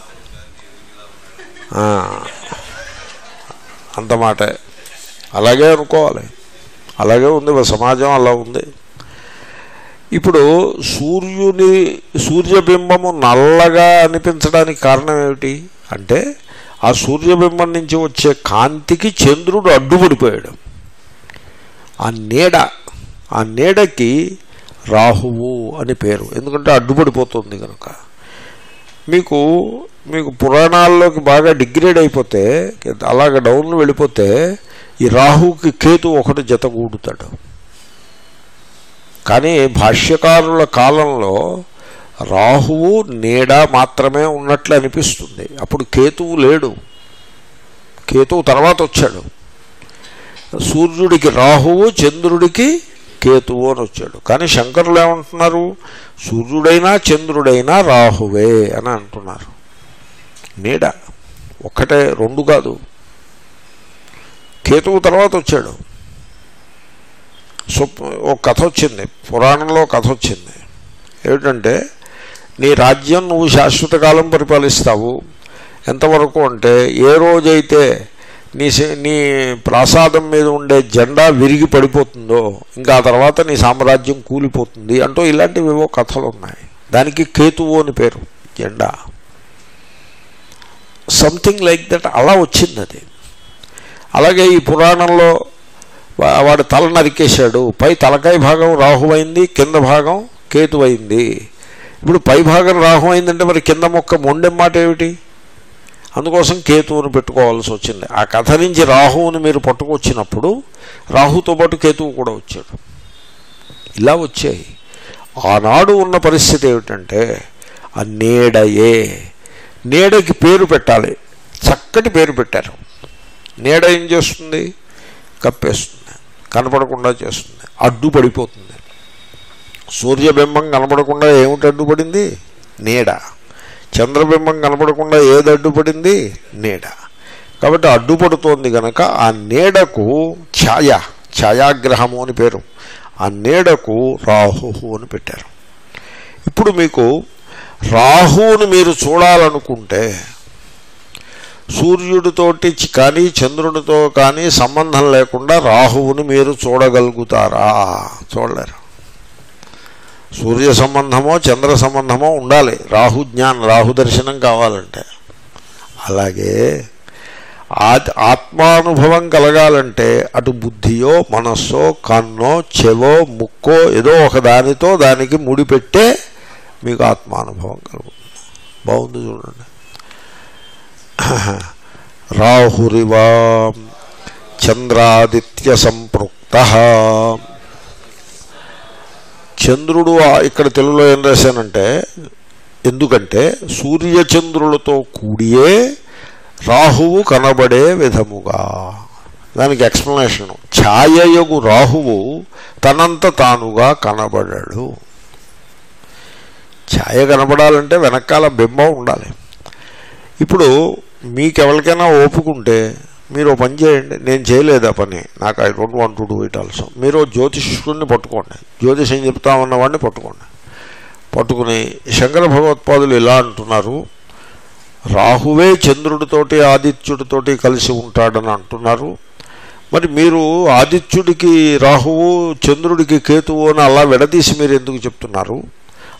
అంత మాటే. అలాగే అనుకోవాలి. అలాగే ఉంది సమాజం అలా ఉంది. ఇప్పుడు సూర్యుని సూర్యబింబము నల్లగా అనిపించడానికి కారణం ఏమిటి? అంటే ఆ సూర్యబింబం నుంచి వచ్చే కాంతికి చంద్రుడు అడ్డుపడిపోయాడు. ఆ నీడ ఆ నీడకి రాహువు అని పేరు. ఎందుకంటే అడ్డుపడిపోతుంది కనుక. మీకు మీకు పురాణాల్లోకి బాగా డిగ్రేడ్ అయిపోతే అలాగ డౌన్ వెళ్ళిపోతే ఈ రాహువుకి కేతు ఒకటి జతగూడుతాడు కానీ భాష్యకారుల కాలంలో రాహువు నీడ మాత్రమే ఉన్నట్లు అనిపిస్తుంది. అప్పుడు కేతువు లేడు. కేతువు తర్వాత వచ్చాడు. సూర్యుడికి రాహువు చంద్రుడికి కేతువు అని వచ్చాడు. కానీ శంకరులు ఏమంటున్నారు? సూర్యుడైనా చంద్రుడైనా రాహువే అని అంటున్నారు. నీడ ఒక్కటే రెండు కాదు. కేతువు తర్వాత వచ్చాడు. సో ఒక కథ వచ్చింది పురాణంలో కథ వచ్చింది ఏమిటంటే నీ రాజ్యం నువ్వు శాశ్వత కాలం పరిపాలిస్తావు. ఎంతవరకు అంటే ఏ రోజైతే నీ నీ ప్రాసాదం మీద ఉండే జెండా విరిగి పడిపోతుందో ఇంకా ఆ తర్వాత నీ సామ్రాజ్యం కూలిపోతుంది అంటూ ఇలాంటివేవో కథలు ఉన్నాయి దానికి కేతువు అని పేరు జెండా. సంథింగ్ లైక్ దట్ అలా వచ్చింది అది. అలాగే ఈ పురాణంలో వాడు తల నరికేశాడు. పై తలకాయ భాగం రాహువైంది కింద భాగం కేతువైంది. ఇప్పుడు పై భాగం రాహు అయిందంటే మరి కింద మొక్క మొండెం మాట ఏమిటి? అందుకోసం కేతువును పెట్టుకోవాల్సి వచ్చింది. ఆ కథ నుంచి రాహువుని మీరు పట్టుకొచ్చినప్పుడు రాహుతో పాటు కేతువు కూడా వచ్చాడు. ఇలా వచ్చాయి. ఆనాడు ఉన్న పరిస్థితి ఏమిటంటే ఆ నీడయే. నీడకి పేరు పెట్టాలి. చక్కటి పేరు పెట్టారు. నీడ ఏం చేస్తుంది? కప్పేస్తుంది. కనపడకుండా చేస్తుంది. అడ్డుపడిపోతుంది. సూర్యబింబం కనపడకుండా ఏమిటి అడ్డుపడింది? నీడ. చంద్రబింబం కనపడకుండా ఏది అడ్డుపడింది? నీడ. కాబట్టి అడ్డుపడుతోంది గనక ఆ నీడకు ఛాయ ఛాయాగ్రహము అని పేరు. ఆ నీడకు రాహు అని పెట్టారు. ఇప్పుడు మీకు రాహువుని మీరు చూడాలనుకుంటే సూర్యుడితోటి కానీ చంద్రుడితో కానీ సంబంధం లేకుండా రాహువుని మీరు చూడగలుగుతారా? చూడలేరు. సూర్య సంబంధమో చంద్ర సంబంధమో ఉండాలి. రాహు జ్ఞానం రాహు దర్శనం కావాలంటే. అలాగే ఆత్మానుభవం కలగాలంటే అటు బుద్ధియో మనస్సో కన్నో చెవో ముక్కో ఏదో ఒక దానితో దానికి ముడిపెట్టే మీకు ఆత్మానుభవం కలుగుతుంది. బాగుంది చూడండి. రాహురివ చంద్రాదిత్య సంపృక్త. చంద్రుడు ఇక్కడ తెలుగులో ఏం రాశానంటే ఎందుకంటే సూర్యచంద్రులతో కూడియే రాహువు కనబడే విధముగా. దానికి ఎక్స్ప్లెనేషను ఛాయయగు రాహువు తనంత తానుగా కనబడాడు. ఛాయ కనబడాలంటే వెనకాల బింబం ఉండాలి. ఇప్పుడు మీకు ఎవరికైనా ఓపుకుంటే మీరు పని చేయండి. నేను చేయలేదు ఆ పని. నాకు I don't want to do it also. మీరు జ్యోతిష్కుడిని పట్టుకోండి. జ్యోతిషం చెప్తా ఉన్నవాడిని పట్టుకోండి. పట్టుకుని శంకర భగవత్పాదులు ఇలా అంటున్నారు. రాహువే చంద్రుడితోటి ఆదిత్యుడితోటి కలిసి ఉంటాడని అంటున్నారు. మరి మీరు ఆదిత్యుడికి రాహువు చంద్రుడికి కేతువు అని అలా విడదీసి మీరు ఎందుకు చెప్తున్నారు?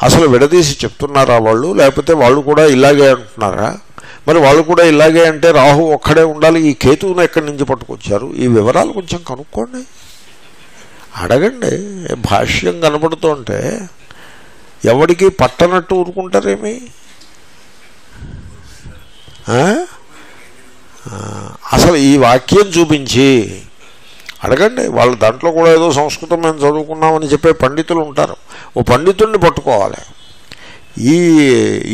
అసలు విడదీసి చెప్తున్నారా వాళ్ళు? లేకపోతే వాళ్ళు కూడా ఇలాగే అంటున్నారా? మరి వాళ్ళు కూడా ఇలాగే అంటే రాహు ఒక్కడే ఉండాలి. ఈ కేతువును ఎక్కడి నుంచి పట్టుకొచ్చారు? ఈ వివరాలు కొంచెం కనుక్కోండి. అడగండి. భాష్యం కనబడుతుంటే ఎవడికి పట్టనట్టు ఊరుకుంటారేమి? అసలు ఈ వాక్యం చూపించి అడగండి. వాళ్ళ దాంట్లో కూడా ఏదో సంస్కృతం మేము చదువుకున్నామని చెప్పే పండితులు ఉంటారు. ఓ పండితుడిని పట్టుకోవాలి. ఈ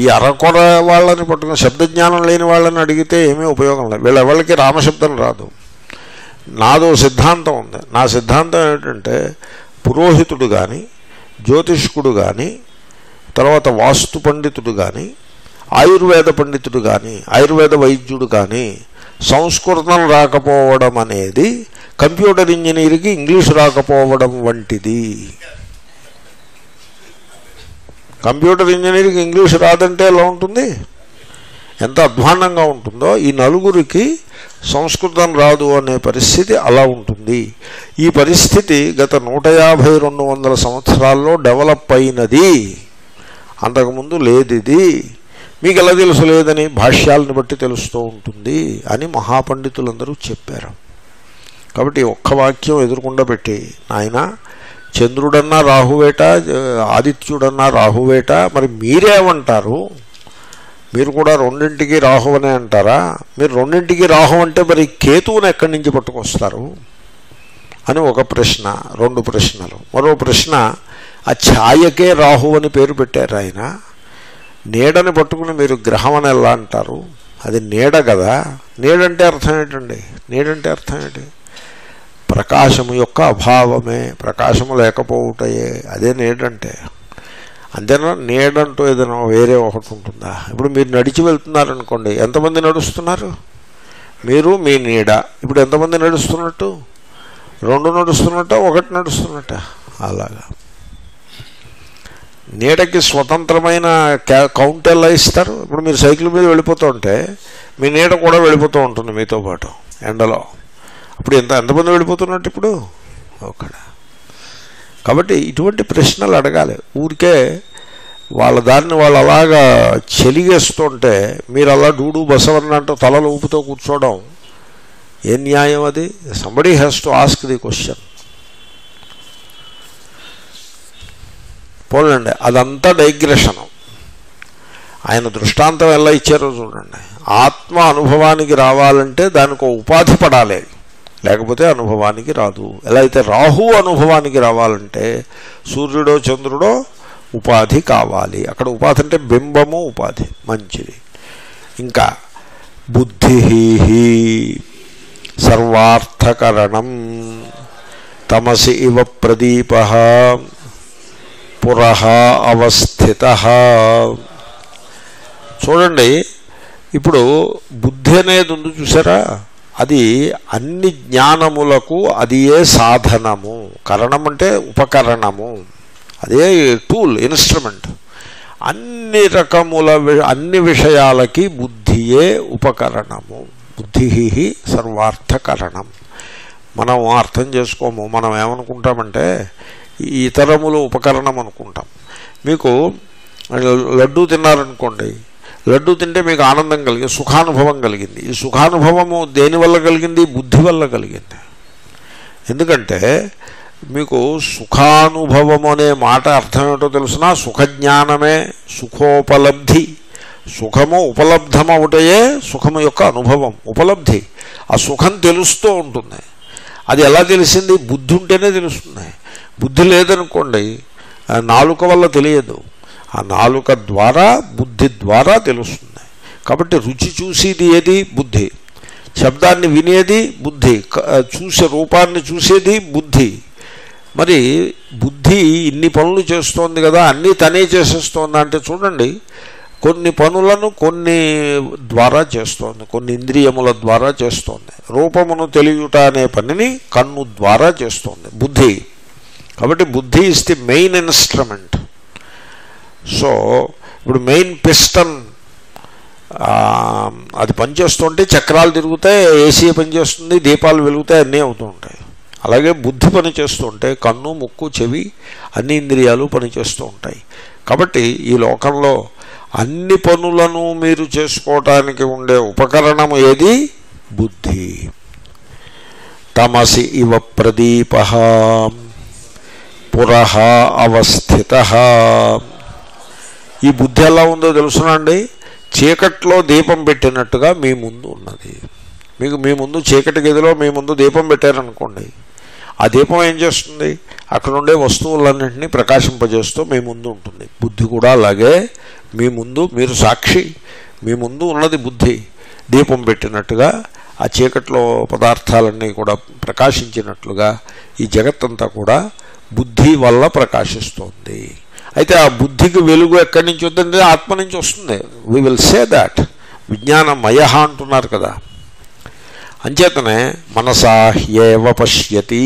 ఈ అరకొర వాళ్ళని పట్టుకుని శబ్దజ్ఞానం లేని వాళ్ళని అడిగితే ఏమీ ఉపయోగం లేదు. వీళ్ళెవరికి రామశబ్దం రాదు. నాదో సిద్ధాంతం ఉంది. నా సిద్ధాంతం ఏమిటంటే పురోహితుడు కానీ జ్యోతిష్కుడు కానీ తర్వాత వాస్తు పండితుడు కానీ ఆయుర్వేద పండితుడు కానీ ఆయుర్వేద వైద్యుడు కానీ సంస్కృతం రాకపోవడం అనేది కంప్యూటర్ ఇంజనీర్కి ఇంగ్లీష్ రాకపోవడం వంటిది. కంప్యూటర్ ఇంజనీరింగ్ ఇంగ్లీష్ రాదంటే ఎలా ఉంటుంది? ఎంత అధ్వాన్నంగా ఉంటుందో ఈ నలుగురికి సంస్కృతం రాదు అనే పరిస్థితి అలా ఉంటుంది. ఈ పరిస్థితి గత నూట యాభై రెండు వందల సంవత్సరాల్లో డెవలప్ అయినది. అంతకుముందు లేదిది. మీకు ఎలా తెలుసు లేదని భాష్యాలను బట్టి తెలుస్తూ ఉంటుంది అని మహాపండితులందరూ చెప్పారు. కాబట్టి ఒక్క వాక్యం ఎదురుకుండా పెట్టి నాయన చంద్రుడన్నా రాహువేట ఆదిత్యుడన్నా రాహువేట మరి మీరేమంటారు? మీరు కూడా రెండింటికి రాహు అనే అంటారా? మీరు రెండింటికి రాహు అంటే మరి కేతువుని ఎక్కడి నుంచి పట్టుకొస్తారు? అని ఒక ప్రశ్న రెండు ప్రశ్నలు. మరో ప్రశ్న ఆ ఛాయకే రాహు అని పేరు పెట్టారు ఆయన. నీడని పట్టుకుని మీరు గ్రహం అని ఎలా అంటారు? అది నీడ కదా. నీడంటే అర్థం ఏంటండి? నీడంటే అర్థం ఏంటి? ప్రకాశము యొక్క అభావమే ప్రకాశము లేకపోవుటయే. అదే నీడంటే. అంతేనా నీడంటూ ఏదైనా వేరే ఒకటి ఉంటుందా? ఇప్పుడు మీరు నడిచి వెళ్తున్నారనుకోండి ఎంతమంది నడుస్తున్నారు? మీరు మీ నీడ. ఇప్పుడు ఎంతమంది నడుస్తున్నట్టు? రెండు నడుస్తున్నట్ట ఒకటి నడుస్తున్నట్ట? అలాగా. నీడకి స్వతంత్రమైన క్యా- కౌంట్ ఎలా ఇస్తారు? ఇప్పుడు మీరు సైకిల్ మీద వెళ్ళిపోతూ ఉంటే మీ నీడ కూడా వెళ్ళిపోతూ ఉంటుంది మీతో పాటు ఎండలో. అప్పుడు ఎంత ఎంతమంది వెళ్ళిపోతున్నట్టు ఇప్పుడు? ఒకడ కాబట్టి ఇటువంటి ప్రశ్నలు అడగాలి. ఊరికే వాళ్ళ దాన్ని వాళ్ళు అలాగా చెలిగేస్తుంటే మీరు అలా డూడు బసవన్నంటూ తలలు ఊపుతో కూర్చోవడం ఏ న్యాయం అది? Somebody has to ask the question పోలండి అదంతా డైగ్రెషను. ఆయన దృష్టాంతం ఎలా ఇచ్చారో చూడండి. ఆత్మ అనుభవానికి రావాలంటే దానికి ఒక ఉపాధి పడాలి. లేకపోతే అనుభవానికి రాదు. ఎలా అయితే రాహు అనుభవానికి రావాలంటే సూర్యుడో చంద్రుడో ఉపాధి కావాలి. అక్కడ ఉపాధి అంటే బింబము ఉపాధి మంచిది. ఇంకా బుద్ధి సర్వార్థకరణం తమసి ఇవ ప్రదీప పురః అవస్థిత. చూడండి ఇప్పుడు బుద్ధి అనేది ఉంది చూసారా? అది అన్ని జ్ఞానములకు అది ఏ సాధనము? కరణం అంటే ఉపకరణము. అదే టూల్ ఇన్స్ట్రుమెంట్ అన్ని రకముల వి- అన్ని విషయాలకి బుద్ధియే ఉపకరణము. బుద్ధి సర్వార్థకరణం. మనం అర్థం చేసుకోము. మనం ఏమనుకుంటామంటే ఇతరములు ఉపకరణం అనుకుంటాం. మీకు లడ్డూ తిన్నారనుకోండి లడ్డూ తింటే మీకు ఆనందం కలిగింది సుఖానుభవం కలిగింది. ఈ సుఖానుభవము దేని వల్ల కలిగింది? బుద్ధి వల్ల కలిగింది. ఎందుకంటే మీకు సుఖానుభవము అనే మాట అర్థం ఏమిటో తెలుసిన? సుఖజ్ఞానమే సుఖోపలబ్ధి. సుఖము ఉపలబ్ధమవుటయే సుఖము యొక్క అనుభవం ఉపలబ్ధి. ఆ సుఖం తెలుస్తూ ఉంటుంది. అది ఎలా తెలిసింది? బుద్ధి ఉంటేనే తెలుస్తుంది. బుద్ధి లేదనుకోండి నాలుక వల్ల తెలియదు. ఆ నాలుక ద్వారా బుద్ధి ద్వారా తెలుస్తుంది. కాబట్టి రుచి చూసేది ఏది? బుద్ధి. శబ్దాన్ని వినేది? బుద్ధి. చూసే రూపాన్ని చూసేది? బుద్ధి. మరి బుద్ధి ఇన్ని పనులు చేస్తోంది కదా అన్నీ తనే చేసేస్తోంది అంటే చూడండి కొన్ని పనులను కొన్ని ద్వారా చేస్తోంది కొన్ని ఇంద్రియముల ద్వారా చేస్తోంది. రూపమును తెలియుట అనే పనిని కన్ను ద్వారా చేస్తోంది. బుద్ధి. కాబట్టి బుద్ధి is the main instrument so ఇప్పుడు మెయిన్ పిస్టన్ అది పనిచేస్తుంటే చక్రాలు తిరుగుతాయి ఏసీ పనిచేస్తుంది దీపాలు వెలుగుతాయి అన్నీ అవుతూ ఉంటాయి అలాగే బుద్ధి పనిచేస్తుంటే కన్ను ముక్కు చెవి అన్ని ఇంద్రియాలు పనిచేస్తూ ఉంటాయి. కాబట్టి ఈ లోకంలో అన్ని పనులను మీరు చేసుకోవటానికి ఉండే ఉపకరణం ఏది? బుద్ధి. తమసి ఇవ ప్రదీప పురః అవస్థిత ఈ బుద్ధి ఎలా ఉందో తెలుసునండి. చీకట్లో దీపం పెట్టినట్టుగా మీ ముందు ఉన్నది. మీకు మీ ముందు చీకటి గదిలో మీ ముందు దీపం పెట్టారనుకోండి. ఆ దీపం ఏం చేస్తుంది? అక్కడ ఉండే వస్తువులన్నింటినీ ప్రకాశింపజేస్తూ మీ ముందు ఉంటుంది. బుద్ధి కూడా అలాగే. మీ ముందు మీరు సాక్షి. మీ ముందు ఉన్నది బుద్ధి. దీపం పెట్టినట్టుగా ఆ చీకట్లో పదార్థాలన్నీ కూడా ప్రకాశించినట్లుగా ఈ జగత్తంతా కూడా బుద్ధి వల్ల ప్రకాశిస్తోంది. అయితే ఆ బుద్ధికి వెలుగు ఎక్కడి నుంచి వద్దంటే ఆత్మ నుంచి వస్తుంది. వీ విల్ సే దాట్ విజ్ఞానమయ అంటున్నారు కదా. అంచేతనే మనసాహ్యేవ పశ్యతి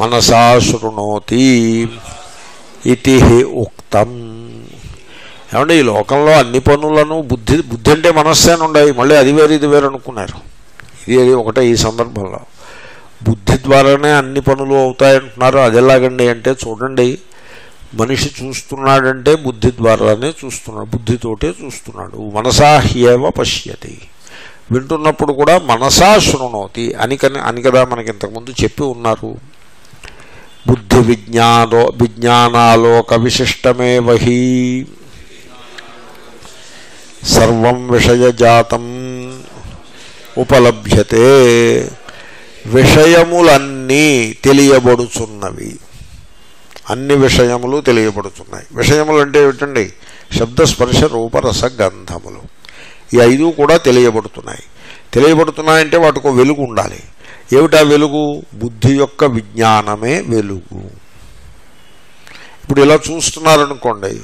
మనసా శృణోతి ఇది ఉక్తం. ఏమంటే ఈ లోకంలో అన్ని పనులను బుద్ధి బుద్ధి అంటే మనస్సేనే ఉన్నాయి మళ్ళీ అది వేరు ఇది వేరు అనుకున్నారు. ఇది అది ఒకటే ఈ సందర్భంలో. బుద్ధి ద్వారానే అన్ని పనులు అవుతాయంటున్నారు. అది ఎలాగండి అంటే చూడండి. మనిషి చూస్తున్నాడంటే బుద్ధి ద్వారానే చూస్తున్నాడు బుద్ధితోటే చూస్తున్నాడు. మనసా హ్యేవ పశ్యతి. వింటున్నప్పుడు కూడా మనసా శృణోతి అని కని అని కదా మనకి ఇంతకుముందు చెప్పి ఉన్నారు. బుద్ధి విజ్ఞానో విజ్ఞానాలోక విశిష్టమే వహి. సర్వం విషయజాతం ఉపలభ్యతే. విషయములన్నీ తెలియబడుచున్నవి. అన్ని విషయములు తెలియబడుతున్నాయి విషయములు అంటే ఏమిటండి? శబ్దస్పర్శ రూపరస గంధములు. ఈ ఐదు కూడా తెలియబడుతున్నాయి తెలియబడుతున్నాయంటే వాటికి వెలుగు ఉండాలి. ఏమిటా వెలుగు? బుద్ధి యొక్క విజ్ఞానమే వెలుగు. ఇప్పుడు ఇలా చూస్తున్నారనుకోండి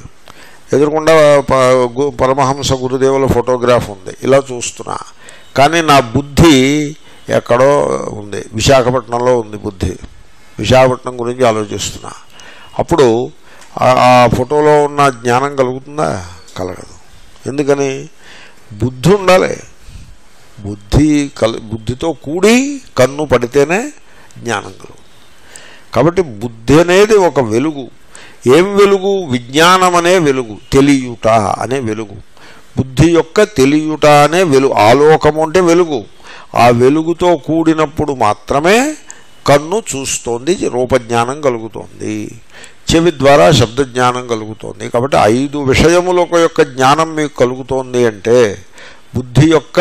ఎదురుకుండా ప- గు- పరమహంస గురుదేవుల ఫోటోగ్రాఫ్ ఉంది. ఇలా చూస్తున్నా. కానీ నా బుద్ధి ఎక్కడో ఉంది. విశాఖపట్నంలో ఉంది బుద్ధి. విశాఖపట్నం గురించి ఆలోచిస్తున్నా. అప్పుడు ఆ- ఫోటోలో ఉన్న జ్ఞానం కలుగుతుందా? కలగదు. ఎందుకని? బుద్ధి ఉండాలి. బుద్ధి కల్ బుద్ధితో కూడి కన్ను పడితేనే జ్ఞానం కలుగు కాబట్టి బుద్ధి అనేది ఒక వెలుగు. ఏం వెలుగు? విజ్ఞానం అనే వెలుగు. తెలియుట అనే వెలుగు. బుద్ధి యొక్క తెలియుట అనే వెలుగు. ఆలోకము అంటే వెలుగు. ఆ వెలుగుతో కూడినప్పుడు మాత్రమే కన్ను చూస్తోంది రూపజ్ఞానం కలుగుతోంది చెవి ద్వారా శబ్ద జ్ఞానం కలుగుతోంది. కాబట్టి ఐదు విషయముల యొక్క జ్ఞానం మీకు కలుగుతోంది అంటే బుద్ధి యొక్క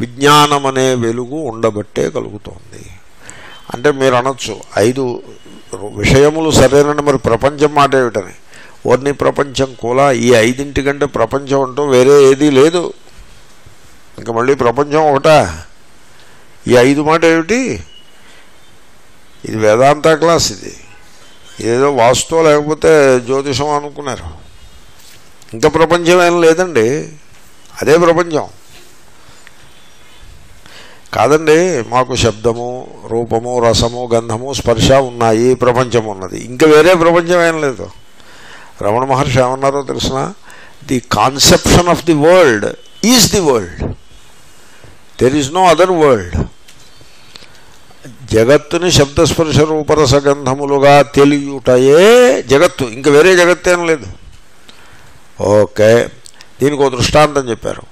విజ్ఞానం అనే వెలుగు ఉండబట్టే కలుగుతోంది. అంటే మీరు అనొచ్చు ఐదు విషయములు సరేనండి మరి ప్రపంచం మాట ఏమిటని? ఓర్ని ప్రపంచం కూడా ఈ ఐదింటి కంటే ప్రపంచం అంటూ వేరే ఏదీ లేదు. ఇంకా మళ్ళీ ప్రపంచం ఒకటా? ఈ ఐదు మాట ఏమిటి? ఇది వేదాంత క్లాస్ ఇది. ఏదో వాస్తు లేకపోతే జ్యోతిషం అనుకున్నారు. ఇంకా ప్రపంచం ఏం లేదండి. అదే ప్రపంచం. కాదండి మాకు శబ్దము రూపము రసము గంధము స్పర్శ ఉన్నాయి ప్రపంచం ఉన్నది. ఇంకా వేరే ప్రపంచం ఏం లేదు. రమణ మహర్షి ఏమన్నారో తెలిసిన? The conception of the world is the world. There is no other world జగత్తుని శబ్దస్పర్శ రూపరస గంధములుగా తెలియుటయే జగత్తు. ఇంక వేరే జగత్తేం లేదు. ఓకే. దీనికి ఒక దృష్టాంతం చెప్పారు.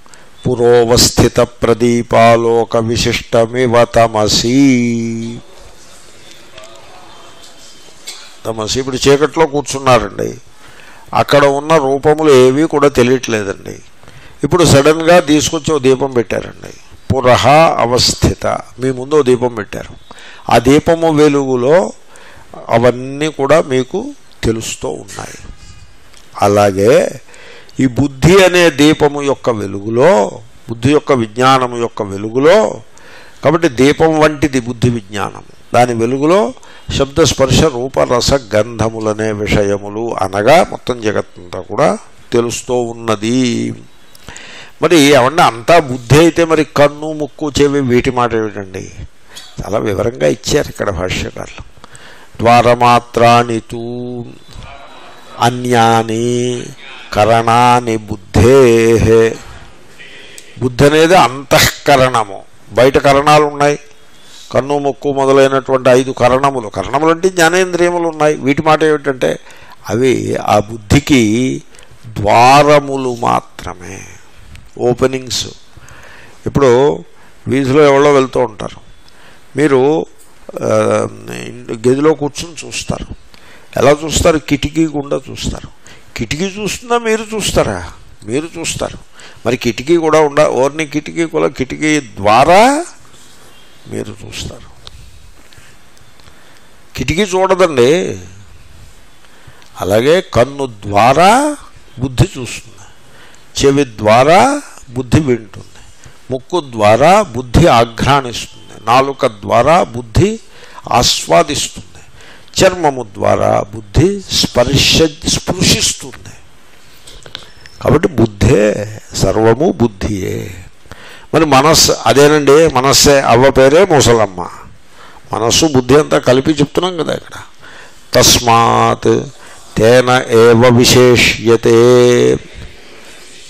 పురోవస్థిత ప్రదీపాలోక విశిష్టమివ తమసి. తమసి ఇప్పుడు చీకట్లో కూర్చున్నారండి. అక్కడ ఉన్న రూపములు ఏవి కూడా తెలియట్లేదండి. ఇప్పుడు సడన్గా తీసుకొచ్చి ఓ దీపం పెట్టారండి. పురహ అవస్థిత. మీ ముందు దీపం పెట్టారు. ఆ దీపము వెలుగులో అవన్నీ కూడా మీకు తెలుస్తూ ఉన్నాయి. అలాగే ఈ బుద్ధి అనే దీపము యొక్క వెలుగులో బుద్ధి యొక్క విజ్ఞానము యొక్క వెలుగులో కాబట్టి దీపం వంటిది బుద్ధి విజ్ఞానం దాని వెలుగులో శబ్ద స్పర్శ గంధములనే విషయములు అనగా మొత్తం జగత్తంతా కూడా తెలుస్తూ ఉన్నది. మరి ఏమన్నా అంతా బుద్ధి అయితే మరి కన్ను ముక్కు చెవి వీటి మాట ఏమిటండి? చాలా వివరంగా ఇచ్చారు ఇక్కడ భాష్యకారులు. ద్వారమాత్రాని తూ అన్యాని కరణాని బుద్ధే బుద్ధి అనేది అంతఃకరణము. బయట కరణాలు ఉన్నాయి. కన్ను ముక్కు మొదలైనటువంటి ఐదు కరణములు. కరణములు అంటే జ్ఞానేంద్రియములు ఉన్నాయి. వీటి మాట ఏమిటంటే అవి ఆ బుద్ధికి ద్వారములు మాత్రమే. ఓపెనింగ్స్. ఇప్పుడు వీధిలో ఎవరో వెళ్తూ ఉంటారు. మీరు గదిలో కూర్చుని చూస్తారు. ఎలా చూస్తారు? కిటికీ గుండా చూస్తారు. కిటికీ చూస్తుందా మీరు చూస్తారా? మీరు చూస్తారు. మరి కిటికీ కూడా ఉండ ఓర్ని కిటికీ కూడా కిటికీ ద్వారా మీరు చూస్తారు. కిటికీ చూడదండి. అలాగే కన్ను ద్వారా బుద్ధి చూస్తుంది. చెవి ద్వారా బుద్ధి వింటుంది. ముక్కు ద్వారా బుద్ధి ఆఘ్రాణిస్తుంది. నాలుక ద్వారా బుద్ధి ఆస్వాదిస్తుంది. చర్మము ద్వారా బుద్ధి స్పర్శ స్పృశిస్తుంది. కాబట్టి బుద్ధే సర్వము బుద్ధియే. మరి మనస్సు అదేనండి మనస్సే అవ్వ పేరే ముసలమ్మ. మనస్సు బుద్ధి అంతా కలిపి చెప్తున్నాం కదా ఇక్కడ. తస్మాత్ తేన ఏవ విశేష్యతే.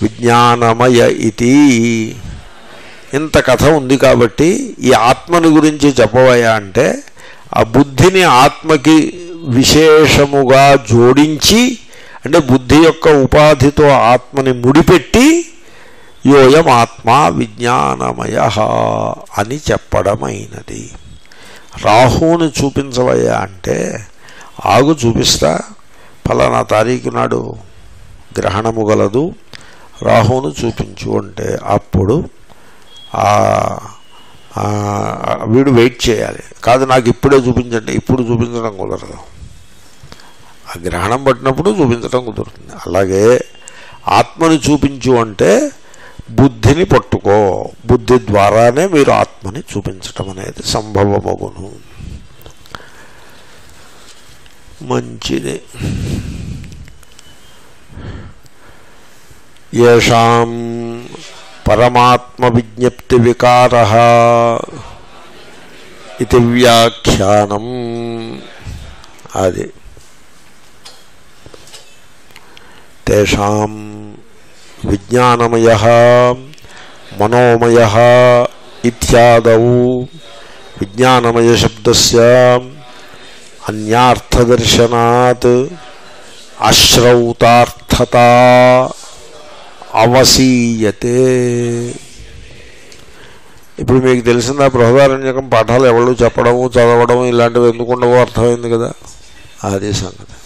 విజ్ఞానమయ ఇది ఇంత కథ ఉంది కాబట్టి ఈ ఆత్మని గురించి చెప్పవయా అంటే ఆ బుద్ధిని ఆత్మకి విశేషముగా జోడించి అంటే బుద్ధి యొక్క ఉపాధితో ఆత్మని ముడిపెట్టి యోయం ఆత్మ విజ్ఞానమయ అని చెప్పడమైనది. రాహువుని చూపించవయ్యా అంటే ఆగు చూపిస్తా ఫలానా తారీఖు నాడు గ్రహణము గలదు రాహువును చూపించు అంటే అప్పుడు వీడు వెయిట్ చేయాలి. కాదు నాకు ఇప్పుడే చూపించండి. ఇప్పుడు చూపించడం కుదరదు. ఆ గ్రహణం పట్టినప్పుడు చూపించడం కుదురుతుంది. అలాగే ఆత్మని చూపించు అంటే బుద్ధిని పట్టుకో. బుద్ధి ద్వారానే మీరు ఆత్మని చూపించటం అనేది సంభవమగును. మంచిది. ఏషాం పరమాత్మ విజ్ఞప్తి వికార ఇది వ్యాఖ్యానం అది తేషాం విజ్ఞానమయ మనోమయ ఇత్యాదౌ విజ్ఞానమయ శబ్దస్య అన్యార్థదర్శనాత్ అశ్రౌతార్థత అవసీయతే. ఇప్పుడు మీకు తెలిసిందా బృహదారణ్యకం పాఠాలు ఎవరు చెప్పడము చదవడం ఇలాంటివి ఎందుకు ఉండవో అర్థమైంది కదా? అదే సంగతి.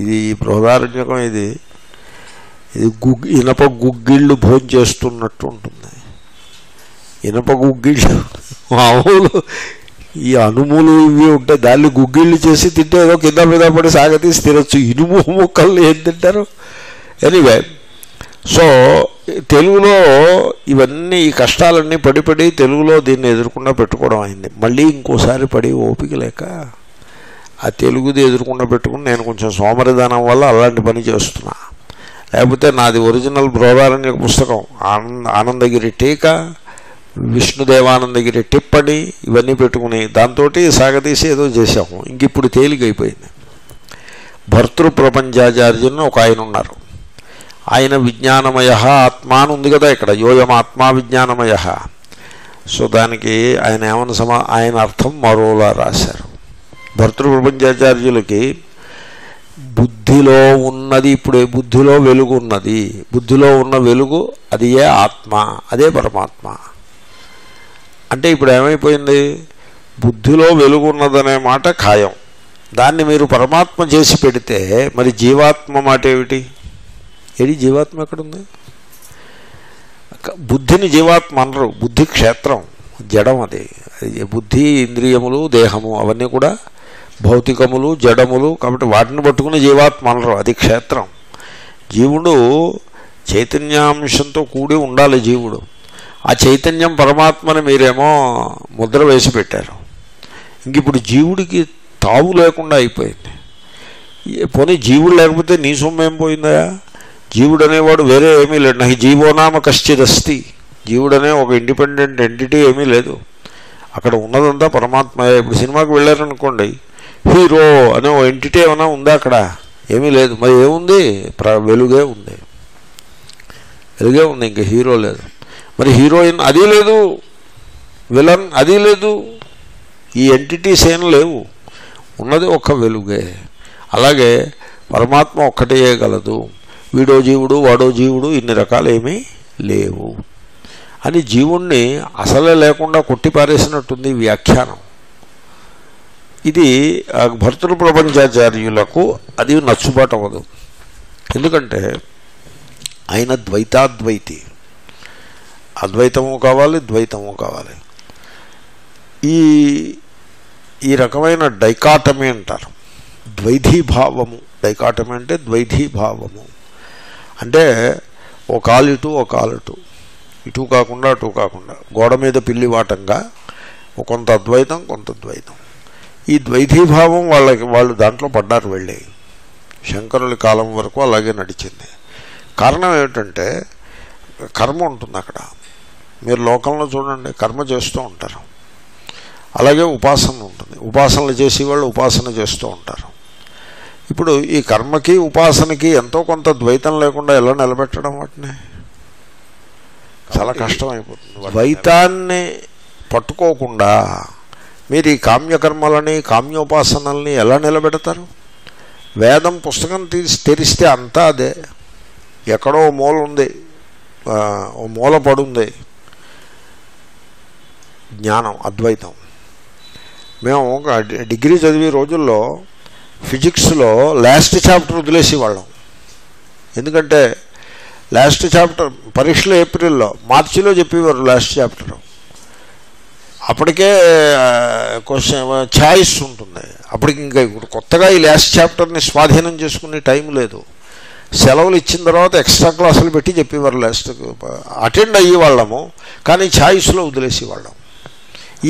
ఇది బృహదారణ్యకం ఇది ఇది గుగ్ ఇనప గుగ్గిళ్ళు భోజనం చేస్తున్నట్టు ఉంటుంది. ఇనప గుగ్గిళ్ళు మామూలు ఈ అనుములు ఇవి ఉంటే దాన్ని గుగ్గిళ్ళు చేసి తింటే ఏదో కింద మీద పడి సాగతీసి తినొచ్చు. ఇనుము ముక్కలు ఏం తింటారు? ఎనీవే సో తెలుగులో ఇవన్నీ ఈ కష్టాలన్నీ పడి పడి తెలుగులో దీన్ని ఎదుర్కొన్నా పెట్టుకోవడం అయింది. మళ్ళీ ఇంకోసారి పడి ఓపిక లేక ఆ తెలుగుది ఎదుర్కొన్నా పెట్టుకుని నేను కొంచెం సోమరిధానం వల్ల అలాంటి పని చేస్తున్నా. లేకపోతే నాది ఒరిజినల్ బృహదారణ్య పుస్తకం ఆనంద ఆనందగిరి టీకా విష్ణుదేవానందగిరి టిప్పణి ఇవన్నీ పెట్టుకుని దాంతో సాగతీసి ఏదో చేశాము. ఇంక ఇప్పుడు తేలికైపోయింది. భర్తృ ప్రపంచాచార్యుని ఒక ఆయన ఉన్నారు. ఆయన విజ్ఞానమయ ఆత్మ అని ఉంది కదా ఇక్కడ. యోయం ఆత్మా విజ్ఞానమయ. సో దానికి ఆయన ఏమని సమా ఆయన అర్థం మరోలా రాశారు. భర్తృ ప్రపంచాచార్యులకి బుద్ధిలో ఉన్నది ఇప్పుడే బుద్ధిలో వెలుగు ఉన్నది. బుద్ధిలో ఉన్న వెలుగు అది ఏ ఆత్మ అదే పరమాత్మ. అంటే ఇప్పుడు ఏమైపోయింది? బుద్ధిలో వెలుగు ఉన్నదనే మాట ఖాయం. దాన్ని మీరు పరమాత్మ చేసి పెడితే మరి జీవాత్మ మాట ఏమిటి? ఏడి జీవాత్మ ఎక్కడుంది? బుద్ధిని జీవాత్మ అనరు. బుద్ధి క్షేత్రం జడం అది. బుద్ధి ఇంద్రియములు దేహము అవన్నీ కూడా భౌతికములు జడములు కాబట్టి వాటిని పట్టుకుని జీవాత్మ అనరు. అది క్షేత్రం. జీవుడు చైతన్యాంశంతో కూడి ఉండాలి జీవుడు. ఆ చైతన్యం పరమాత్మని మీరేమో ముద్ర వేసి పెట్టారు. ఇంక ఇప్పుడు జీవుడికి తావు లేకుండా అయిపోయింది. పోనీ జీవుడు లేకపోతే నీ సొమ్ము ఏం పోయిందా జీవుడు అనేవాడు వేరే ఏమీ లేడు. నహి జీవోనామ కశ్చిదస్తి జీవుడు అనే ఒక ఇండిపెండెంట్ ఎంటిటీ ఏమీ లేదు. అక్కడ ఉన్నదంతా పరమాత్మ. ఇప్పుడు సినిమాకి వెళ్ళారనుకోండి హీరో అనే ఓ ఎంటిటీ ఏమైనా ఉందా అక్కడ? ఏమీ లేదు. మరి ఏముంది? ప్ర వెలుగే ఉంది. వెలుగే ఉంది ఇంకా హీరో లేదు. మరి హీరోయిన్ అది లేదు విలన్ అది లేదు ఈ ఎంటిటీస్ ఏం లేవు. ఉన్నది ఒక వెలుగే. అలాగే పరమాత్మ ఒక్కటే గలదు. వీడో జీవుడు వాడో జీవుడు ఇన్ని రకాలు ఏమీ లేవు. అని జీవుణ్ణి అసలే లేకుండా కొట్టిపారేసినట్టుంది వ్యాఖ్యానం. ఇది ఆ భర్తృ ప్రపంచాచార్యులకు అది నచ్చుబాటు అవ్వదు. ఎందుకంటే ఆయన ద్వైతాద్వైతి. అద్వైతము కావాలి ద్వైతము కావాలి. ఈ ఈ రకమైన డైకాటమీ అంటారు. ద్వైధీభావము. డైకాటమీ అంటే ద్వైధీభావము. అంటే ఓ కాలు ఇటు ఓ కాలు ఇటు ఇటు కాకుండా అటు కాకుండా. గోడ మీద పిల్లి వాటంగా కొంత అద్వైతం కొంత ద్వైతం. ఈ ద్వైతీభావం వాళ్ళకి వాళ్ళు దాంట్లో పడ్డారు వెళ్ళి. శంకరుల కాలం వరకు అలాగే నడిచింది. కారణం ఏమిటంటే కర్మ ఉంటుంది అక్కడ. మీరు లోకంలో చూడండి కర్మ చేస్తూ ఉంటారు. అలాగే ఉపాసన ఉంటుంది. ఉపాసనలు చేసేవాళ్ళు ఉపాసన చేస్తూ ఉంటారు. ఇప్పుడు ఈ కర్మకి ఉపాసనకి ఎంతో కొంత ద్వైతం లేకుండా ఎలా నిలబెట్టడం వాటిని? చాలా కష్టం అయిపోతుంది ద్వైతాన్ని పట్టుకోకుండా మీరు ఈ కామ్యకర్మలని కామ్యోపాసనల్ని ఎలా నిలబెడతారు? వేదం పుస్తకం తీసి తెరిస్తే అంతా అదే. ఎక్కడో మూల ఉంది. ఓ మూల పడుంది. జ్ఞానం అద్వైతం. మేము ఒక డిగ్రీ చదివే రోజుల్లో ఫిజిక్స్లో లాస్ట్ చాప్టర్ వదిలేసి వాళ్ళం ఎందుకంటే లాస్ట్ చాప్టర్ పరీక్షలు ఏప్రిల్లో మార్చిలో చెప్పేవారు లాస్ట్ చాప్టర్. అప్పటికే క్వశ్చన్ ఛాయిస్ ఉంటుంది. అప్పటికి ఇంకా ఇప్పుడు కొత్తగా ఈ లాస్ట్ చాప్టర్ని స్వాధీనం చేసుకునే టైం లేదు. సెలవులు ఇచ్చిన తర్వాత ఎక్స్ట్రా క్లాసులు పెట్టి చెప్పేవారు లాస్ట్. అటెండ్ అయ్యే వాళ్ళము కానీ ఛాయిస్లో వదిలేసి వాళ్ళం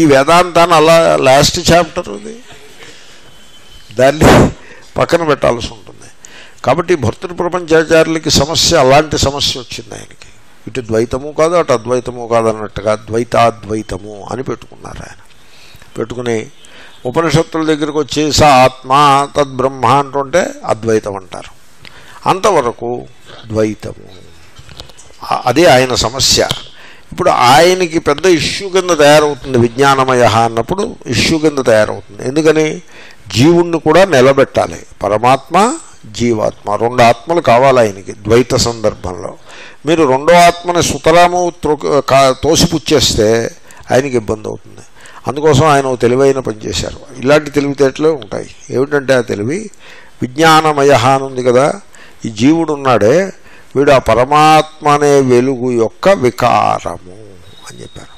ఈ వేదాంతాన్ని అలా లాస్ట్ చాప్టర్ ఇది. దాన్ని పక్కన పెట్టాల్సి ఉంటుంది. కాబట్టి భర్తృ ప్రపంచాచార్యులకి సమస్య అలాంటి సమస్య వచ్చింది ఆయనకి. ఇటు ద్వైతము కాదు అటు అద్వైతము కాదు అన్నట్టుగా ద్వైతాద్వైతము అని పెట్టుకున్నారు ఆయన. పెట్టుకుని ఉపనిషత్తుల దగ్గరకు వచ్చేసి స ఆత్మ తద్బ్రహ్మ అంటుంటే అద్వైతం అంటారు. అంతవరకు ద్వైతము. అదే ఆయన సమస్య. ఇప్పుడు ఆయనకి పెద్ద ఇష్యూ కింద తయారవుతుంది విజ్ఞానమయ అన్నప్పుడు ఇష్యూ కింద తయారవుతుంది. ఎందుకని? జీవుణ్ణి కూడా నిలబెట్టాలి. పరమాత్మ జీవాత్మ. రెండు ఆత్మలు కావాలి ఆయనకి ద్వైత సందర్భంలో. మీరు రెండో ఆత్మని సుతరాము కా- తోసిపుచ్చేస్తే ఆయనకి ఇబ్బంది అవుతుంది. అందుకోసం ఆయన తెలివైన పని చేశారు. ఇలాంటి తెలివితేటలే ఉంటాయి. ఏమిటంటే ఆ తెలివి విజ్ఞానమయ అని ఉంది కదా ఈ జీవుడు ఉన్నాడే వీడు ఆ పరమాత్మ అనే వెలుగు యొక్క వికారము అని చెప్పారు.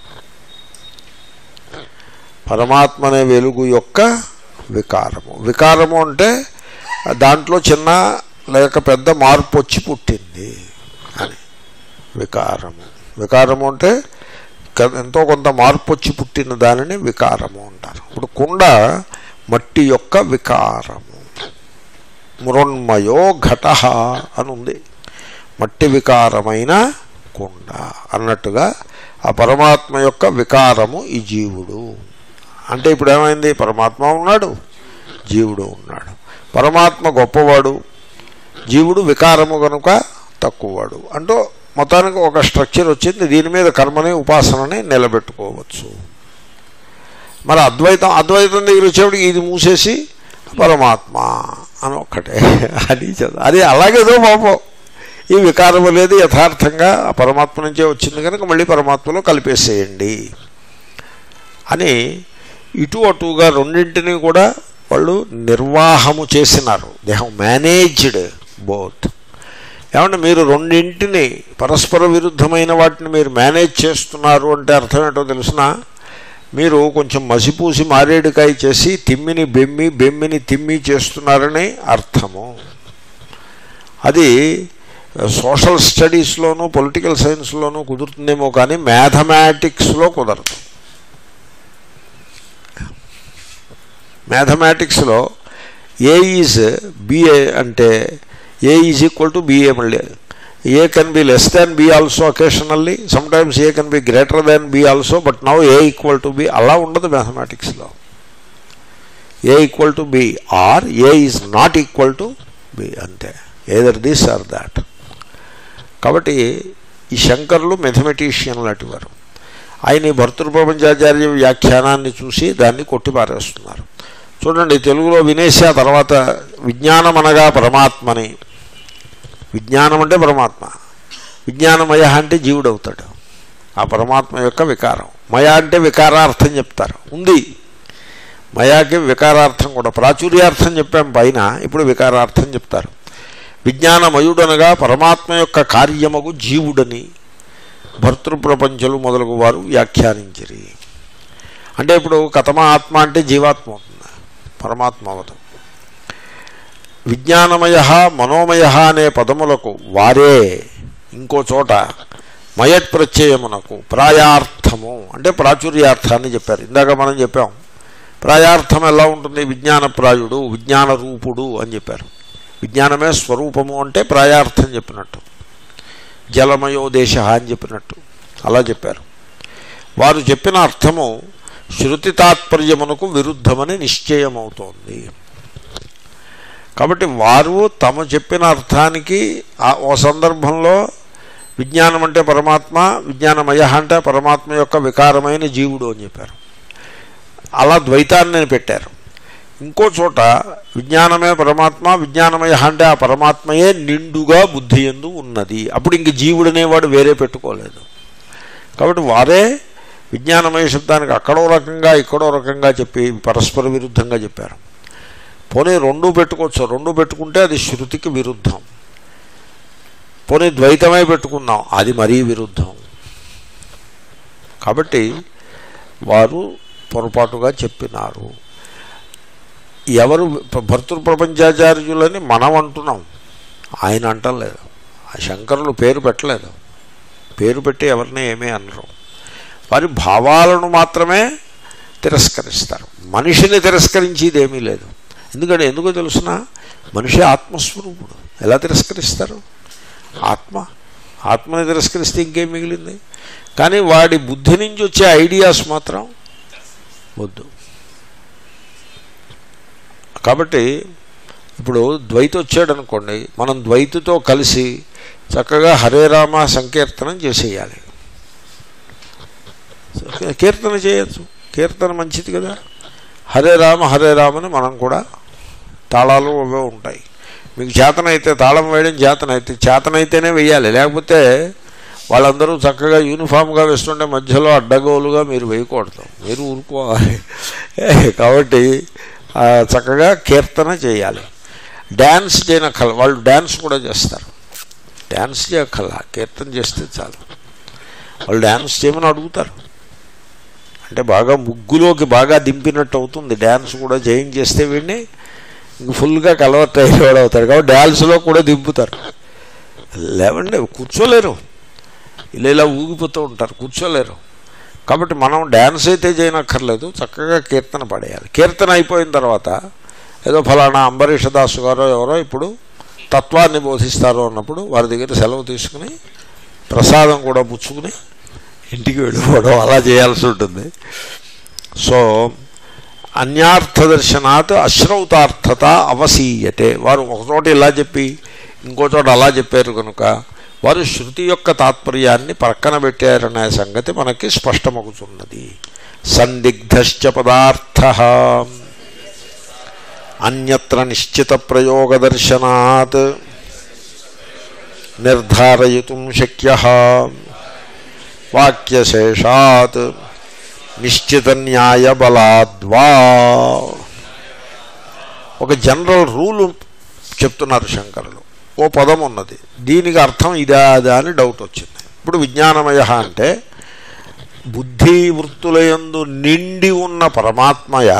పరమాత్మ అనే వెలుగు యొక్క వికారము. వికారము అంటే దాంట్లో చిన్న లేక పెద్ద మార్పు వచ్చి పుట్టింది అని. వికారము. వికారము అంటే ఎంతో కొంత మార్పు వచ్చి పుట్టిన దానిని వికారము అంటారు. ఇప్పుడు కుండ మట్టి యొక్క వికారము. మృణ్మయో ఘట అని ఉంది మట్టి వికారమైన కుండ. అన్నట్టుగా ఆ పరమాత్మ యొక్క వికారము ఈ జీవుడు అంటే ఇప్పుడు ఏమైంది పరమాత్మ ఉన్నాడు జీవుడు ఉన్నాడు. పరమాత్మ గొప్పవాడు జీవుడు వికారము కనుక తక్కువవాడు. అంటూ మొత్తానికి ఒక స్ట్రక్చర్ వచ్చింది. దీని మీద కర్మని ఉపాసనని నిలబెట్టుకోవచ్చు. మరి అద్వైతం అద్వైతం దగ్గర వచ్చేప్పటికి ఇది మూసేసి పరమాత్మ అని ఒక్కటే. అది చదువు. అది అలాగేదో పాపం. ఈ వికారం అనేది యథార్థంగా ఆ పరమాత్మ నుంచే వచ్చింది కనుక మళ్ళీ పరమాత్మలో కలిపేసేయండి అని ఇటు అటుగా రెండింటినీ కూడా వాళ్ళు నిర్వాహము చేసినారు. దే హ్యావ్ మేనేజ్డ్ బోత్ ఏమంటే మీరు రెండింటిని పరస్పర విరుద్ధమైన వాటిని మీరు మేనేజ్ చేస్తున్నారు అంటే అర్థం ఏంటో తెలిసిన? మీరు కొంచెం మసిపూసి మారేడుకాయ చేసి తిమ్మిని బెమ్మి బెమ్మిని తిమ్మి చేస్తున్నారని అర్థము. అది సోషల్ స్టడీస్లోనూ పొలిటికల్ సైన్స్లోనూ కుదురుతుందేమో కానీ మ్యాథమెటిక్స్లో కుదరదు. మ్యాథమెటిక్స్లో ఏ ఈజ్ బిఏ అంటే A is equal to B A మళ్ళీ. A can be less than B also occasionally sometimes A can be greater than B also but now A equal to B అలా ఉండదు మ్యాథమెటిక్స్లో. A equal to B or A is not equal to B అంతే. ఏదర్ దిస్ ఆర్ దాట్ కాబట్టి ఈ శంకర్లు మెథమెటీషియన్ లాంటి వారు ఆయన ఈ భర్తృప్రపంచాచార్య వ్యాఖ్యానాన్ని చూసి దాన్ని కొట్టిపారేస్తున్నారు. చూడండి తెలుగులో వినేశా తర్వాత విజ్ఞానం అనగా పరమాత్మని. విజ్ఞానం అంటే పరమాత్మ. విజ్ఞానమయ అంటే జీవుడు అవుతాడు ఆ పరమాత్మ యొక్క వికారం. మయ అంటే వికారార్థం చెప్తారు. ఉంది. మయాకి వికారార్థం కూడా. ప్రాచుర్యార్థం చెప్పాం పైన ఇప్పుడు వికారార్థం చెప్తారు. విజ్ఞానమయుడనగా పరమాత్మ యొక్క కార్యముకు జీవుడని భర్తృప్రపంచలు మొదలగు వారు వ్యాఖ్యానించరి. అంటే ఇప్పుడు కథమ ఆత్మ అంటే జీవాత్మ అవుతుంది. పరమాత్మ విజ్ఞానమయ మనోమయ అనే పదములకు వారే ఇంకో చోట మయట్ ప్రత్యయమునకు ప్రాయార్థము అంటే ప్రాచుర్యార్థాన్ని చెప్పారు. ఇందాక మనం చెప్పాం. ప్రాయార్థం ఎలా ఉంటుంది? విజ్ఞాన ప్రాయుడు విజ్ఞాన రూపుడు అని చెప్పారు. విజ్ఞానమే స్వరూపము అంటే ప్రాయార్థం చెప్పినట్టు. జలమయో దేశ అని చెప్పినట్టు. అలా చెప్పారు. వారు చెప్పిన అర్థము శృతి తాత్పర్యమునకు విరుద్ధమని నిశ్చయమవుతోంది. కాబట్టి వారు తమ చెప్పిన అర్థానికి ఆ- ఓ సందర్భంలో విజ్ఞానం అంటే పరమాత్మ విజ్ఞానమయ అంటే పరమాత్మ యొక్క వికారమైన జీవుడు అని చెప్పారు. అలా ద్వైతాన్ని పెట్టారు. ఇంకో చోట విజ్ఞానమే పరమాత్మ విజ్ఞానమయ అంటే ఆ పరమాత్మయే నిండుగా బుద్ధి ఎందు ఉన్నది. అప్పుడు ఇంక జీవుడనేవాడు వేరే పెట్టుకోలేదు. కాబట్టి వారే విజ్ఞానమయ శబ్దానికి అక్కడో రకంగా ఇక్కడో రకంగా చెప్పి పరస్పర విరుద్ధంగా చెప్పారు. పోనీ రెండు పెట్టుకోవచ్చు. రెండు పెట్టుకుంటే అది శృతికి విరుద్ధం. పోనీ ద్వైతమే పెట్టుకున్నాం అది మరీ విరుద్ధం. కాబట్టి వారు పొరపాటుగా చెప్పినారు. ఎవరు భర్తృ ప్రపంచాచార్యులని మనం అంటున్నాం. ఆయన అంటలేదు. ఆ శంకరులు పేరు పెట్టలేదు. పేరు పెట్టి ఎవరిని ఏమీ అనరు. వారి భావాలను మాత్రమే తిరస్కరిస్తారు. మనిషిని తిరస్కరించేది ఏమీ లేదు. ఎందుకంటే ఎందుకో తెలుసిన మనిషి ఆత్మస్వరూపుడు. ఎలా తిరస్కరిస్తారు? ఆత్మ. ఆత్మని తిరస్కరిస్తే ఇంకేం మిగిలింది? కానీ వాడి బుద్ధి నుంచి వచ్చే ఐడియాస్ మాత్రం వద్దు. కాబట్టి ఇప్పుడు ద్వైత వచ్చాడు అనుకోండి మనం ద్వైతతో కలిసి చక్కగా హరే రామ సంకీర్తనం చేసేయాలి. కీర్తన చేయొచ్చు. కీర్తన మంచిది కదా. హరే రామ హరే రామని మనం కూడా తాళాలు అవే ఉంటాయి. మీకు చేతనైతే తాళం వేయడం చేతనైతే చేతనైతేనే వేయాలి. లేకపోతే వాళ్ళందరూ చక్కగా యూనిఫామ్గా వేస్తుంటే మధ్యలో అడ్డగోలుగా మీరు వేయకూడదు. మీరు ఊరుకోవాలి. కాబట్టి చక్కగా కీర్తన చేయాలి. డ్యాన్స్ చేయనక్కల వాళ్ళు డ్యాన్స్ కూడా చేస్తారు. డ్యాన్స్ చేయక్కల కీర్తన చేస్తే చాలు. వాళ్ళు డ్యాన్స్ చేయమని అడుగుతారు. అంటే బాగా ముగ్గులోకి బాగా దింపినట్టు అవుతుంది. డ్యాన్స్ కూడా చేయించేస్తే వీడిని ఇంక ఫుల్గా కలవట్ అయ్యేవాడు అవుతారు కాబట్టి డ్యాన్స్లో కూడా దింపుతారు. లేవండి కూర్చోలేరు. ఇలా ఇలా ఊగిపోతూ ఉంటారు. కూర్చోలేరు. కాబట్టి మనం డ్యాన్స్ అయితే చేయనక్కర్లేదు. చక్కగా కీర్తన పడేయాలి. కీర్తన అయిపోయిన తర్వాత ఏదో ఫలానా అంబరీష దాసు గారో ఎవరో ఇప్పుడు తత్వాన్ని బోధిస్తారు అన్నప్పుడు వారి దగ్గర సెలవు తీసుకుని ప్రసాదం కూడా పుచ్చుకుని ఇంటికి వెళ్ళిపోవడం అలా చేయాల్సి ఉంటుంది. సో అన్యార్థ దర్శనాత్ అశ్రౌతార్థత అవసీయతే. వారు ఒకచోట ఇలా చెప్పి ఇంకో చోట అలా చెప్పారు కనుక వారు శృతి యొక్క తాత్పర్యాన్ని పక్కన పెట్టారనే సంగతి మనకి స్పష్టమవుతున్నది. సందిగ్ధశ్చ పదార్థ. అన్యత్ర నిశ్చిత ప్రయోగ దర్శనాత్. నిర్ధారయితుం శక్య. వాక్యశేషాత్ నిశ్చిత న్యాయ బలాద్వా ఒక జనరల్ రూల్ చెప్తున్నారు శంకరులు. ఓ పదం ఉన్నది. దీనికి అర్థం ఇదా అదా అని డౌట్ వచ్చింది. ఇప్పుడు విజ్ఞానమయ అంటే బుద్ధి వృత్తులయందు నిండి ఉన్న పరమాత్మయ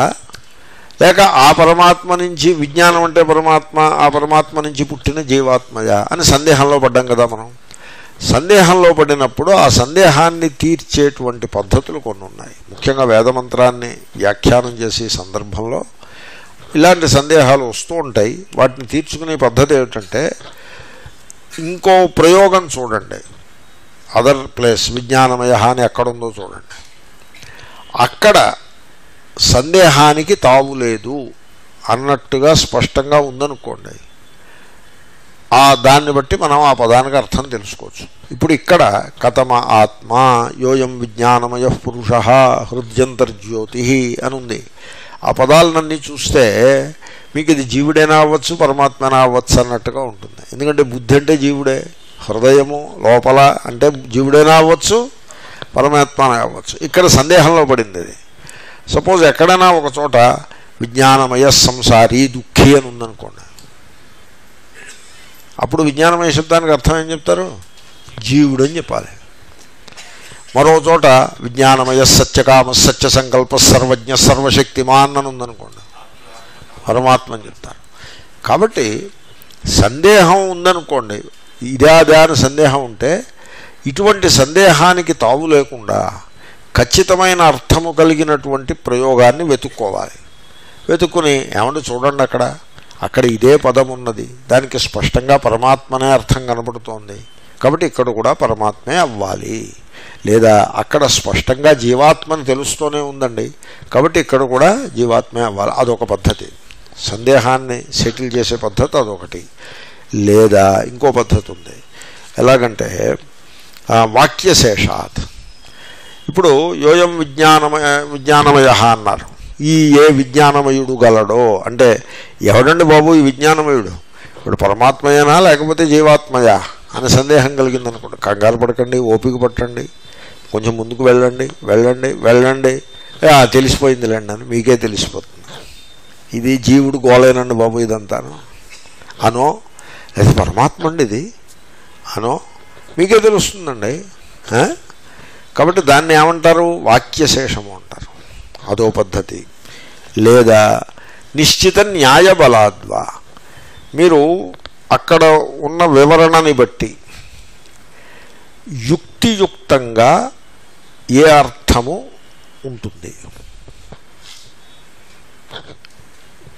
లేక ఆ పరమాత్మ నుంచి విజ్ఞానం అంటే పరమాత్మ ఆ పరమాత్మ నుంచి పుట్టిన జీవాత్మయ అని సందేహంలో పడ్డాం కదా మనం. సందేహంలో పడినప్పుడు ఆ సందేహాన్ని తీర్చేటువంటి పద్ధతులు కొన్ని ఉన్నాయి. ముఖ్యంగా వేదమంత్రాన్ని వ్యాఖ్యానం చేసే సందర్భంలో ఇలాంటి సందేహాలు వస్తూ ఉంటాయి. వాటిని తీర్చుకునే పద్ధతి ఏమిటంటే ఇంకో ప్రయోగం చూడండి. అదర్ ప్లేస్ విజ్ఞానమయ అని ఎక్కడుందో చూడండి. అక్కడ సందేహానికి తావు లేదు అన్నట్టుగా స్పష్టంగా ఉందనుకోండి. ఆ దాన్ని బట్టి మనం ఆ పదానికి అర్థం తెలుసుకోవచ్చు. ఇప్పుడు ఇక్కడ కథమ ఆత్మ యోయం విజ్ఞానమయ పురుష హృద్యంతర్జ్యోతి అని ఉంది ఆ పదాలన్నీ చూస్తే మీకు ఇది జీవుడైనా అవ్వచ్చు పరమాత్మైనా అవ్వచ్చు అన్నట్టుగా ఉంటుంది. ఎందుకంటే బుద్ధి అంటే జీవుడే హృదయము లోపల అంటే జీవుడైనా అవ్వచ్చు పరమాత్మనే అవ్వచ్చు. ఇక్కడ సందేహంలో పడింది అది సపోజ్ ఎక్కడైనా ఒక చోట విజ్ఞానమయ సంసారి దుఃఖి అని ఉందనుకోండి అప్పుడు విజ్ఞానమయ శబ్దానికి అర్థం ఏం చెప్తారు? జీవుడు అని చెప్పాలి. మరో చోట విజ్ఞానమయ సత్యకామ సత్య సంకల్ప సర్వజ్ఞ సర్వశక్తిమాన్ అని ఉందనుకోండి. పరమాత్మ అని చెప్తారు. కాబట్టి సందేహం ఉందనుకోండి. ఇదే అని సందేహం ఉంటే ఇటువంటి సందేహానికి తావు లేకుండా ఖచ్చితమైన అర్థము కలిగినటువంటి ప్రయోగాన్ని వెతుక్కోవాలి. వెతుక్కుని ఏమంటే చూడండి అక్కడ? అక్కడ ఇదే పదం ఉన్నది. దానికి స్పష్టంగా పరమాత్మనే అర్థం కనబడుతోంది. కాబట్టి ఇక్కడ కూడా పరమాత్మే అవ్వాలి. లేదా అక్కడ స్పష్టంగా జీవాత్మని తెలుస్తూనే ఉందండి. కాబట్టి ఇక్కడ కూడా జీవాత్మే అవ్వాలి. అదొక పద్ధతి. సందేహాన్ని సెటిల్ చేసే పద్ధతి అదొకటి. లేదా ఇంకో పద్ధతి ఉంది. ఎలాగంటే వాక్యశేషాత్. ఇప్పుడు యోయం విజ్ఞానమయ విజ్ఞానమయ అన్నారు. ఈ ఏ విజ్ఞానమయుడు గలడో? అంటే ఎవడండి బాబు ఈ విజ్ఞానమయుడు? ఇప్పుడు పరమాత్మయేనా లేకపోతే జీవాత్మయా? అని సందేహం కలిగిందనుకోండి. కంగారు పడకండి ఓపిక పట్టండి కొంచెం ముందుకు వెళ్ళండి వెళ్ళండి వెళ్ళండి. తెలిసిపోయిందిలేండి అని మీకే తెలిసిపోతుంది. ఇది జీవుడు గోలేనండి బాబు ఇదంతాను. అనో అది పరమాత్మ అండి ఇది. అనో మీకే తెలుస్తుందండి. కాబట్టి దాన్ని ఏమంటారు? వాక్యశేషము అంటారు. అదో పద్ధతి. లేదా నిశ్చిత న్యాయబలాద్వా. మీరు అక్కడ ఉన్న వివరణని బట్టి యుక్తియుక్తంగా ఏ అర్థము ఉంటుంది?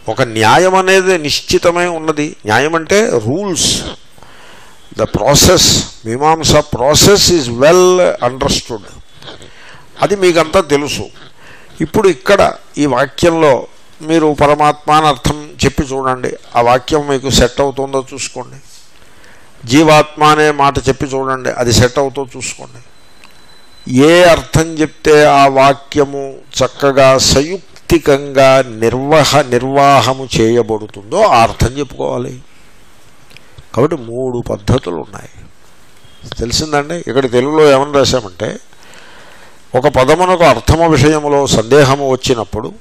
ఒక న్యాయం అనేది నిశ్చితమై ఉన్నది. న్యాయం అంటే rules. The process Mimamsa process is well understood. అది మీకంతా తెలుసు. ఇప్పుడు ఇక్కడ ఈ వాక్యంలో మీరు పరమాత్మ అర్థం చెప్పి చూడండి. ఆ వాక్యం మీకు సెట్ అవుతుందో చూసుకోండి. జీవాత్మ అనే మాట చెప్పి చూడండి. అది సెట్ అవుతో చూసుకోండి. ఏ అర్థం చెప్తే ఆ వాక్యము చక్కగా సయుక్తికంగా నిర్వహ నిర్వాహము చేయబడుతుందో ఆ అర్థం చెప్పుకోవాలి. కాబట్టి మూడు పద్ధతులు ఉన్నాయి. తెలిసిందండి? ఇక్కడ తెలుగులో ఏమని రాశామంటే ఒక పదమునకు అర్థము విషయములో సందేహము వచ్చినప్పుడు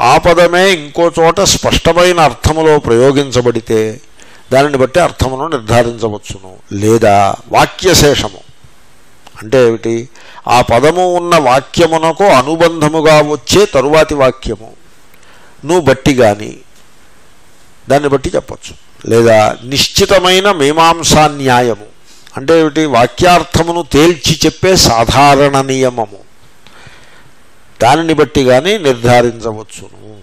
ఆ పదమే ఇంకో చోట స్పష్టమైన అర్థములో ప్రయోగించబడితే దానిని బట్టి అర్థమును నిర్ధారించవచ్చును. లేదా వాక్యశేషము. అంటే ఏమిటి? ఆ పదము ఉన్న వాక్యమునకు అనుబంధముగా వచ్చే తరువాతి వాక్యము. నువ్వు బట్టి కానీ దాన్ని బట్టి చెప్పచ్చు. లేదా నిశ్చితమైన మీమాంసా న్యాయము అంటే ఏమిటి? వాక్యార్థమును తేల్చి చెప్పే సాధారణ నియమము. దానిని బట్టి కానీ నిర్ధారించవచ్చును.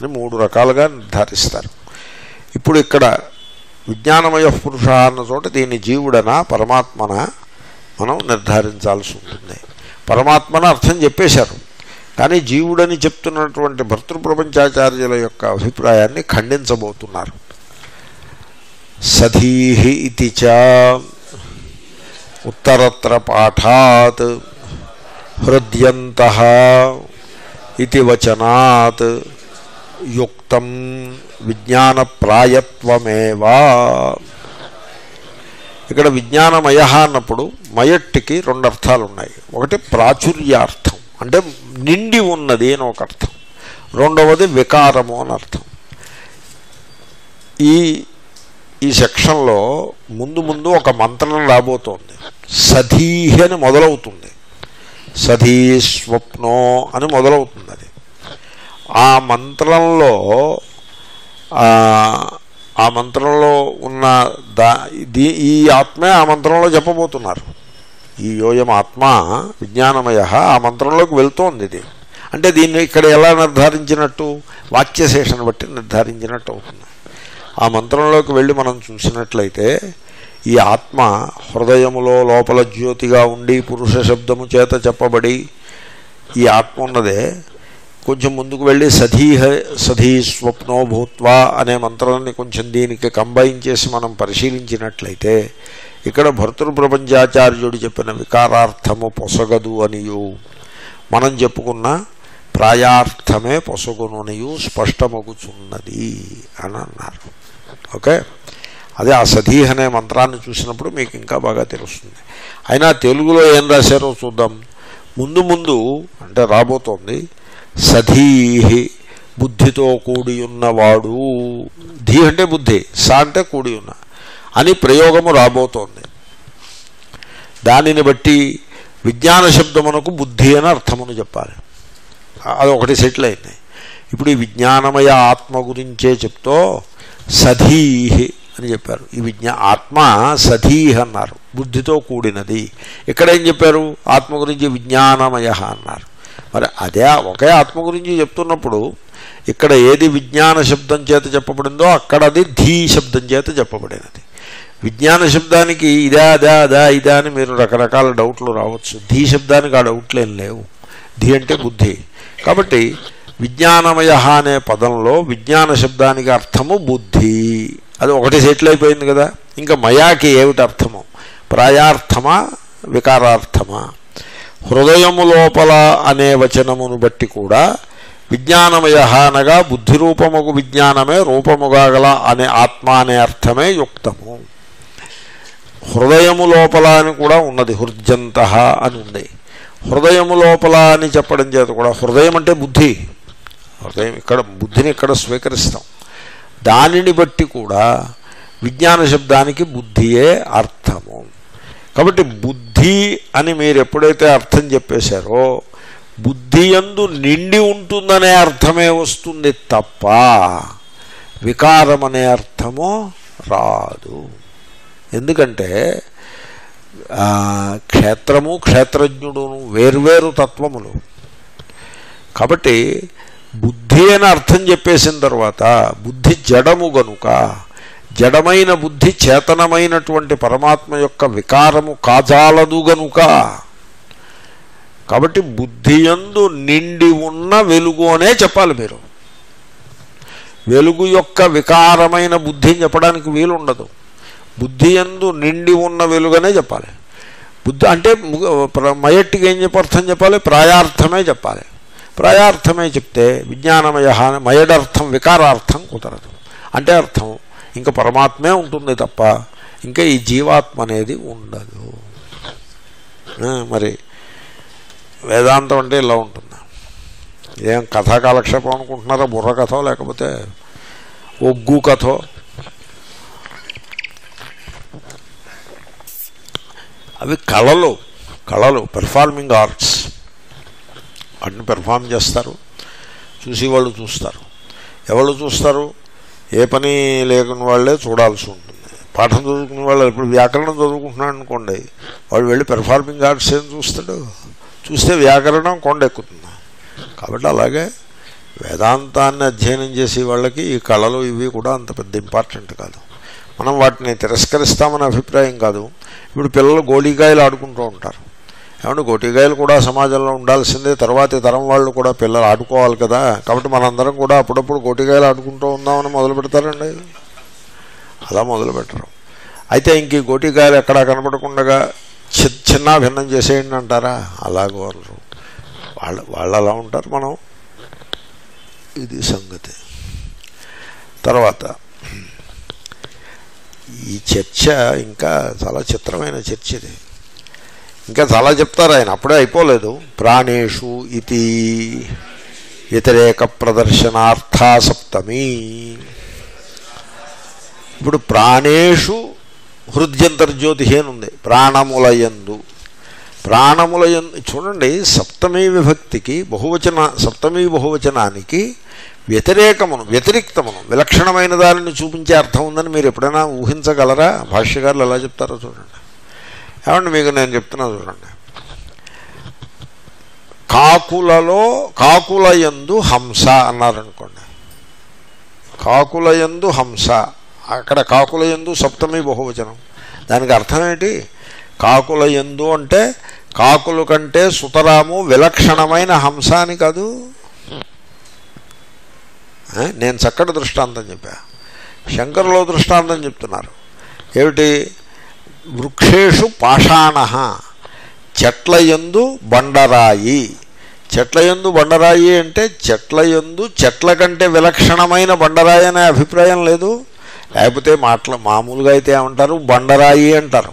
అని మూడు రకాలుగా నిర్ధారిస్తారు. ఇప్పుడు ఇక్కడ విజ్ఞానమయ పురుష అన్న చోట దీన్ని జీవుడనా పరమాత్మన మనం నిర్ధారించాల్సి ఉంటుంది. పరమాత్మన అర్థం చెప్పేశారు. కానీ జీవుడని చెప్తున్నటువంటి భర్తృప్రపంచాచార్యుల యొక్క అభిప్రాయాన్ని ఖండించబోతున్నారు. సధీహి ఇది చ. ఉత్తరత్ర పాఠాత్ హృద్యంత ఇది వచనాత్. యుక్తం విజ్ఞానప్రాయత్వమేవా. ఇక్కడ విజ్ఞానమయ అన్నప్పుడు మయట్టికి రెండు అర్థాలు ఉన్నాయి ఒకటి ప్రాచుర్యార్థం అంటే నిండి ఉన్నది అని ఒక అర్థం. రెండవది వికారము అని అర్థం. ఈ ఈ సెక్షన్లో ముందు ముందు ఒక మంత్రం రాబోతోంది. సధీహి అని మొదలవుతుంది. సధీ స్వప్నో అని మొదలవుతుంది అది. ఆ మంత్రంలో ఆ మంత్రంలో ఉన్న దా దీ ఈ ఆత్మే ఆ మంత్రంలో చెప్పబోతున్నారు. ఈ యోయం ఆత్మ విజ్ఞానమయ ఆ మంత్రంలోకి వెళ్తోంది ఇది. అంటే దీన్ని ఇక్కడ ఎలా నిర్ధారించినట్టు? వాక్యశేషను బట్టి నిర్ధారించినట్టు అవుతుంది. ఆ మంత్రంలోకి వెళ్ళి మనం చూసినట్లయితే ఈ ఆత్మ హృదయములో లోపల జ్యోతిగా ఉండి పురుష శబ్దము చేత చెప్పబడి ఈ ఆత్మ ఉన్నదే. కొంచెం ముందుకు వెళ్ళి సధీహ సధీ స్వప్నో భూత్వా అనే మంత్రాన్ని కొంచెం దీనికి కంబైన్ చేసి మనం పరిశీలించినట్లయితే ఇక్కడ భర్తృ ప్రపంచాచార్యుడు చెప్పిన వికారార్థము పొసగదు అనియు. మనం చెప్పుకున్న ప్రాయార్థమే పొసగుననియు స్పష్టమగుచున్నది అని అన్నారు. ఓకే? అదే ఆ సధీహ్ అనే మంత్రాన్ని చూసినప్పుడు మీకు ఇంకా బాగా తెలుస్తుంది. అయినా తెలుగులో ఏం రాశారో చూద్దాం. ముందు ముందు అంటే రాబోతోంది సధీహి బుద్ధితో కూడి ఉన్నవాడు ధీ అంటే బుద్ధి సా అంటే కూడి ఉన్న అని ప్రయోగము రాబోతోంది. దానిని బట్టి విజ్ఞాన శబ్దమునకు బుద్ధి అని అర్థమును చెప్పాలి. అది ఒకటి సెటిల్ అయింది. ఇప్పుడు ఈ విజ్ఞానమయ ఆత్మ గురించే చెప్తూ సధీహి అని చెప్పారు. ఈ విజ్ఞా ఆత్మ సధీహ అన్నారు. బుద్ధితో కూడినది. ఇక్కడ ఏం చెప్పారు? ఆత్మ గురించి విజ్ఞానమయ అన్నారు. మరి అదే ఒకే ఆత్మ గురించి చెప్తున్నప్పుడు ఇక్కడ ఏది విజ్ఞాన శబ్దం చేత చెప్పబడిందో అక్కడ అది ధీ శబ్దం చేత చెప్పబడినది. విజ్ఞాన శబ్దానికి ఇదా అదా అదా ఇదా అని మీరు రకరకాల డౌట్లు రావచ్చు. ధీ శబ్దానికి ఆ డౌట్లు ఏం లేవు. ధీ అంటే బుద్ధి. కాబట్టి విజ్ఞానమయ అనే పదంలో విజ్ఞాన శబ్దానికి అర్థము బుద్ధి. అది ఒకటి సెటిల్ అయిపోయింది కదా. ఇంకా మయాకి ఏమిటి అర్థము? ప్రాయార్థమా వికారార్థమా? హృదయము లోపల అనే వచనమును బట్టి కూడా విజ్ఞానమయ అనగా బుద్ధి రూపముకు విజ్ఞానమే రూపముగా గల అనే ఆత్మ అనే అర్థమే యుక్తము. హృదయము లోపల అని కూడా ఉన్నది హృద్యంత అని ఉంది. హృదయము లోపల అని చెప్పడం చేత కూడా హృదయం అంటే బుద్ధి. హృదయం ఇక్కడ బుద్ధిని ఇక్కడ స్వీకరిస్తాం. దానిని బట్టి కూడా విజ్ఞాన శబ్దానికి బుద్ధియే అర్థము. కాబట్టి బుద్ధి అని మీరు ఎప్పుడైతే అర్థం చెప్పేశారో బుద్ధి ఎందు నిండి ఉంటుందనే అర్థమే వస్తుంది తప్ప వికారం అనే అర్థము రాదు. ఎందుకంటే క్షేత్రము క్షేత్రజ్ఞుడును వేర్వేరు తత్వములు. కాబట్టి బుద్ధి అని అర్థం చెప్పేసిన తర్వాత బుద్ధి జడము గనుక జడమైన బుద్ధి చేతనమైనటువంటి పరమాత్మ యొక్క వికారము కాజాలదు గనుక. కాబట్టి బుద్ధి యందు నిండి ఉన్న వెలుగు అనే చెప్పాలి మీరు. వెలుగు యొక్క వికారమైన బుద్ధిని చెప్పడానికి వీలు ఉండదు బుద్ధి యందు నిండి ఉన్న వెలుగనే చెప్పాలి. బుద్ధి అంటే ప్ర- మయట్టికి ఏం చెప్పి అర్థం చెప్పాలి? ప్రాయార్థమే చెప్పాలి. ప్రాయార్థమే చెప్తే విజ్ఞానమయ మయడర్థం వికారార్థం కుదరదు. అంటే అర్థం ఇంకా పరమాత్మే ఉంటుంది తప్ప ఇంకా ఈ జీవాత్మ అనేది ఉండదు. మరి వేదాంతం అంటే ఇలా ఉంటుంది? ఏం కథా కాలక్షేపం అనుకుంటున్నారా? బుర్ర కథో లేకపోతే ఒగ్గు కథో? అవి కళలు కళలు పెర్ఫార్మింగ్ ఆర్ట్స్ వాటిని పెర్ఫార్మ్ చేస్తారు. చూసి వాళ్ళు చూస్తారు. ఎవరు చూస్తారు? ఏ పని లేకుని వాళ్ళే చూడాల్సి ఉంటుంది. పాఠం చదువుకునే వాళ్ళు ఇప్పుడు వ్యాకరణం చదువుకుంటున్నాడు అనుకోండి వాడు వెళ్ళి పెర్ఫార్మింగ్ ఆర్ట్స్ ఏం చూస్తాడు? చూస్తే వ్యాకరణం కొండెక్కుతుంది. కాబట్టి అలాగే వేదాంతాన్ని అధ్యయనం చేసే వాళ్ళకి ఈ కళలు ఇవి కూడా అంత పెద్ద ఇంపార్టెంట్ కాదు. మనం వాటిని తిరస్కరిస్తామనే అభిప్రాయం కాదు. ఇప్పుడు పిల్లలు గోళీకాయలు ఆడుకుంటూ ఉంటారు. ఏమంటే గోటికాయలు కూడా సమాజంలో ఉండాల్సిందే. తర్వాతి తరం వాళ్ళు కూడా పిల్లలు ఆడుకోవాలి కదా. కాబట్టి మనందరం కూడా అప్పుడప్పుడు గోటికాయలు ఆడుకుంటూ ఉందామని మొదలు పెడతారండి. అలా మొదలు పెట్టరు. అయితే ఇంక ఈ గోటికాయలు ఎక్కడా కనపడకుండా చి చిన్న భిన్నం చేసేయండి అంటారా? అలాగ వాళ్ళు వాళ్ళ వాళ్ళు అలా ఉంటారు మనం. ఇది సంగతి. తర్వాత ఈ చర్చ ఇంకా చాలా చిత్రమైన చర్చ ఇది. ఇంకా చాలా చెప్తారు ఆయన అప్పుడే అయిపోలేదు. ప్రాణేషు ఇది వ్యతిరేక ప్రదర్శనార్థ సప్తమి. ఇప్పుడు ప్రాణేషు హృద్యంతర్జ్యోతి అని ఉంది ప్రాణములయందు. ప్రాణములయందు చూడండి సప్తమీ విభక్తికి బహువచన సప్తమీ బహువచనానికి వ్యతిరేకమును వ్యతిరిక్తమును విలక్షణమైన దానిని చూపించే అర్థం ఉందని మీరు ఎప్పుడైనా ఊహించగలరా? భాష్యకారులు ఎలా చెప్తారో చూడండి. ఏమండి మీకు నేను చెప్తున్నా చూడండి. కాకులలో కాకులయందు హంస అన్నారనుకోండి. కాకులయందు హంస. అక్కడ కాకులయందు సప్తమి బహువచనం. దానికి అర్థం ఏంటి? కాకులయందు అంటే కాకులు కంటే సుతరాము విలక్షణమైన హంస అని కాదు. నేను చక్కటి దృష్టాంతం చెప్పా. శంకరులో దృష్టాంతం చెప్తున్నారు. ఏమిటి? వృక్షేషు పాషాణ. చెట్ల యందు బండరాయి. చెట్ల యందు బండరాయి అంటే చెట్ల యందు చెట్ల కంటే విలక్షణమైన బండరాయి అనే అభిప్రాయం లేదు. లేకపోతే మాటల మామూలుగా అయితే ఏమంటారు? బండరాయి అంటారు.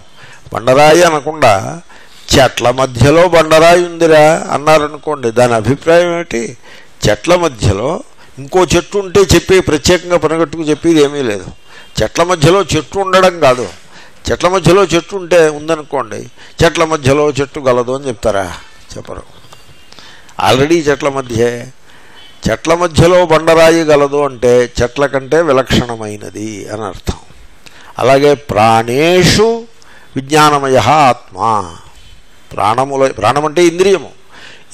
బండరాయి అనకుండా చెట్ల మధ్యలో బండరాయి ఉందిరా అన్నారనుకోండి. దాని అభిప్రాయం ఏమిటి? చెట్ల మధ్యలో ఇంకో చెట్టు ఉంటే చెప్పి ప్రత్యేకంగా పనిగట్టుకు చెప్పేది ఏమీ లేదు. చెట్ల మధ్యలో చెట్టు ఉండడం కాదు. చెట్ల మధ్యలో చెట్టు ఉంటే ఉందనుకోండి చెట్ల మధ్యలో చెట్టు గలదు అని చెప్తారా? చెప్పరు. ఆల్రెడీ చెట్ల మధ్యే. చెట్ల మధ్యలో బండరాయి గలదు అంటే చెట్ల కంటే విలక్షణమైనది అని అర్థం. అలాగే ప్రాణేషు విజ్ఞానమయ ఆత్మ. ప్రాణముల ప్రాణం అంటే ఇంద్రియము.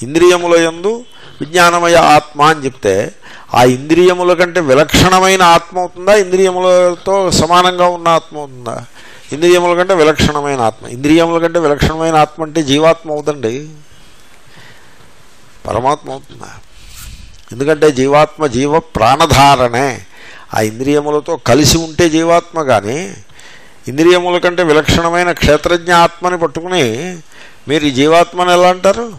ఇంద్రియముల యందు విజ్ఞానమయ ఆత్మ అని చెప్తే ఆ ఇంద్రియముల కంటే విలక్షణమైన ఆత్మ అవుతుందా? ఇంద్రియములతో సమానంగా ఉన్న ఆత్మ అవుతుందా? ఇంద్రియముల కంటే విలక్షణమైన ఆత్మ. ఇంద్రియముల కంటే విలక్షణమైన ఆత్మ అంటే జీవాత్మ అవుతండి పరమాత్మ అవుతుందా? ఎందుకంటే జీవాత్మ జీవ ప్రాణధారణే. ఆ ఇంద్రియములతో కలిసి ఉంటే జీవాత్మ కానీ ఇంద్రియముల కంటే విలక్షణమైన క్షేత్రజ్ఞ ఆత్మని పట్టుకుని మీరు ఈ జీవాత్మని ఎలా అంటారు?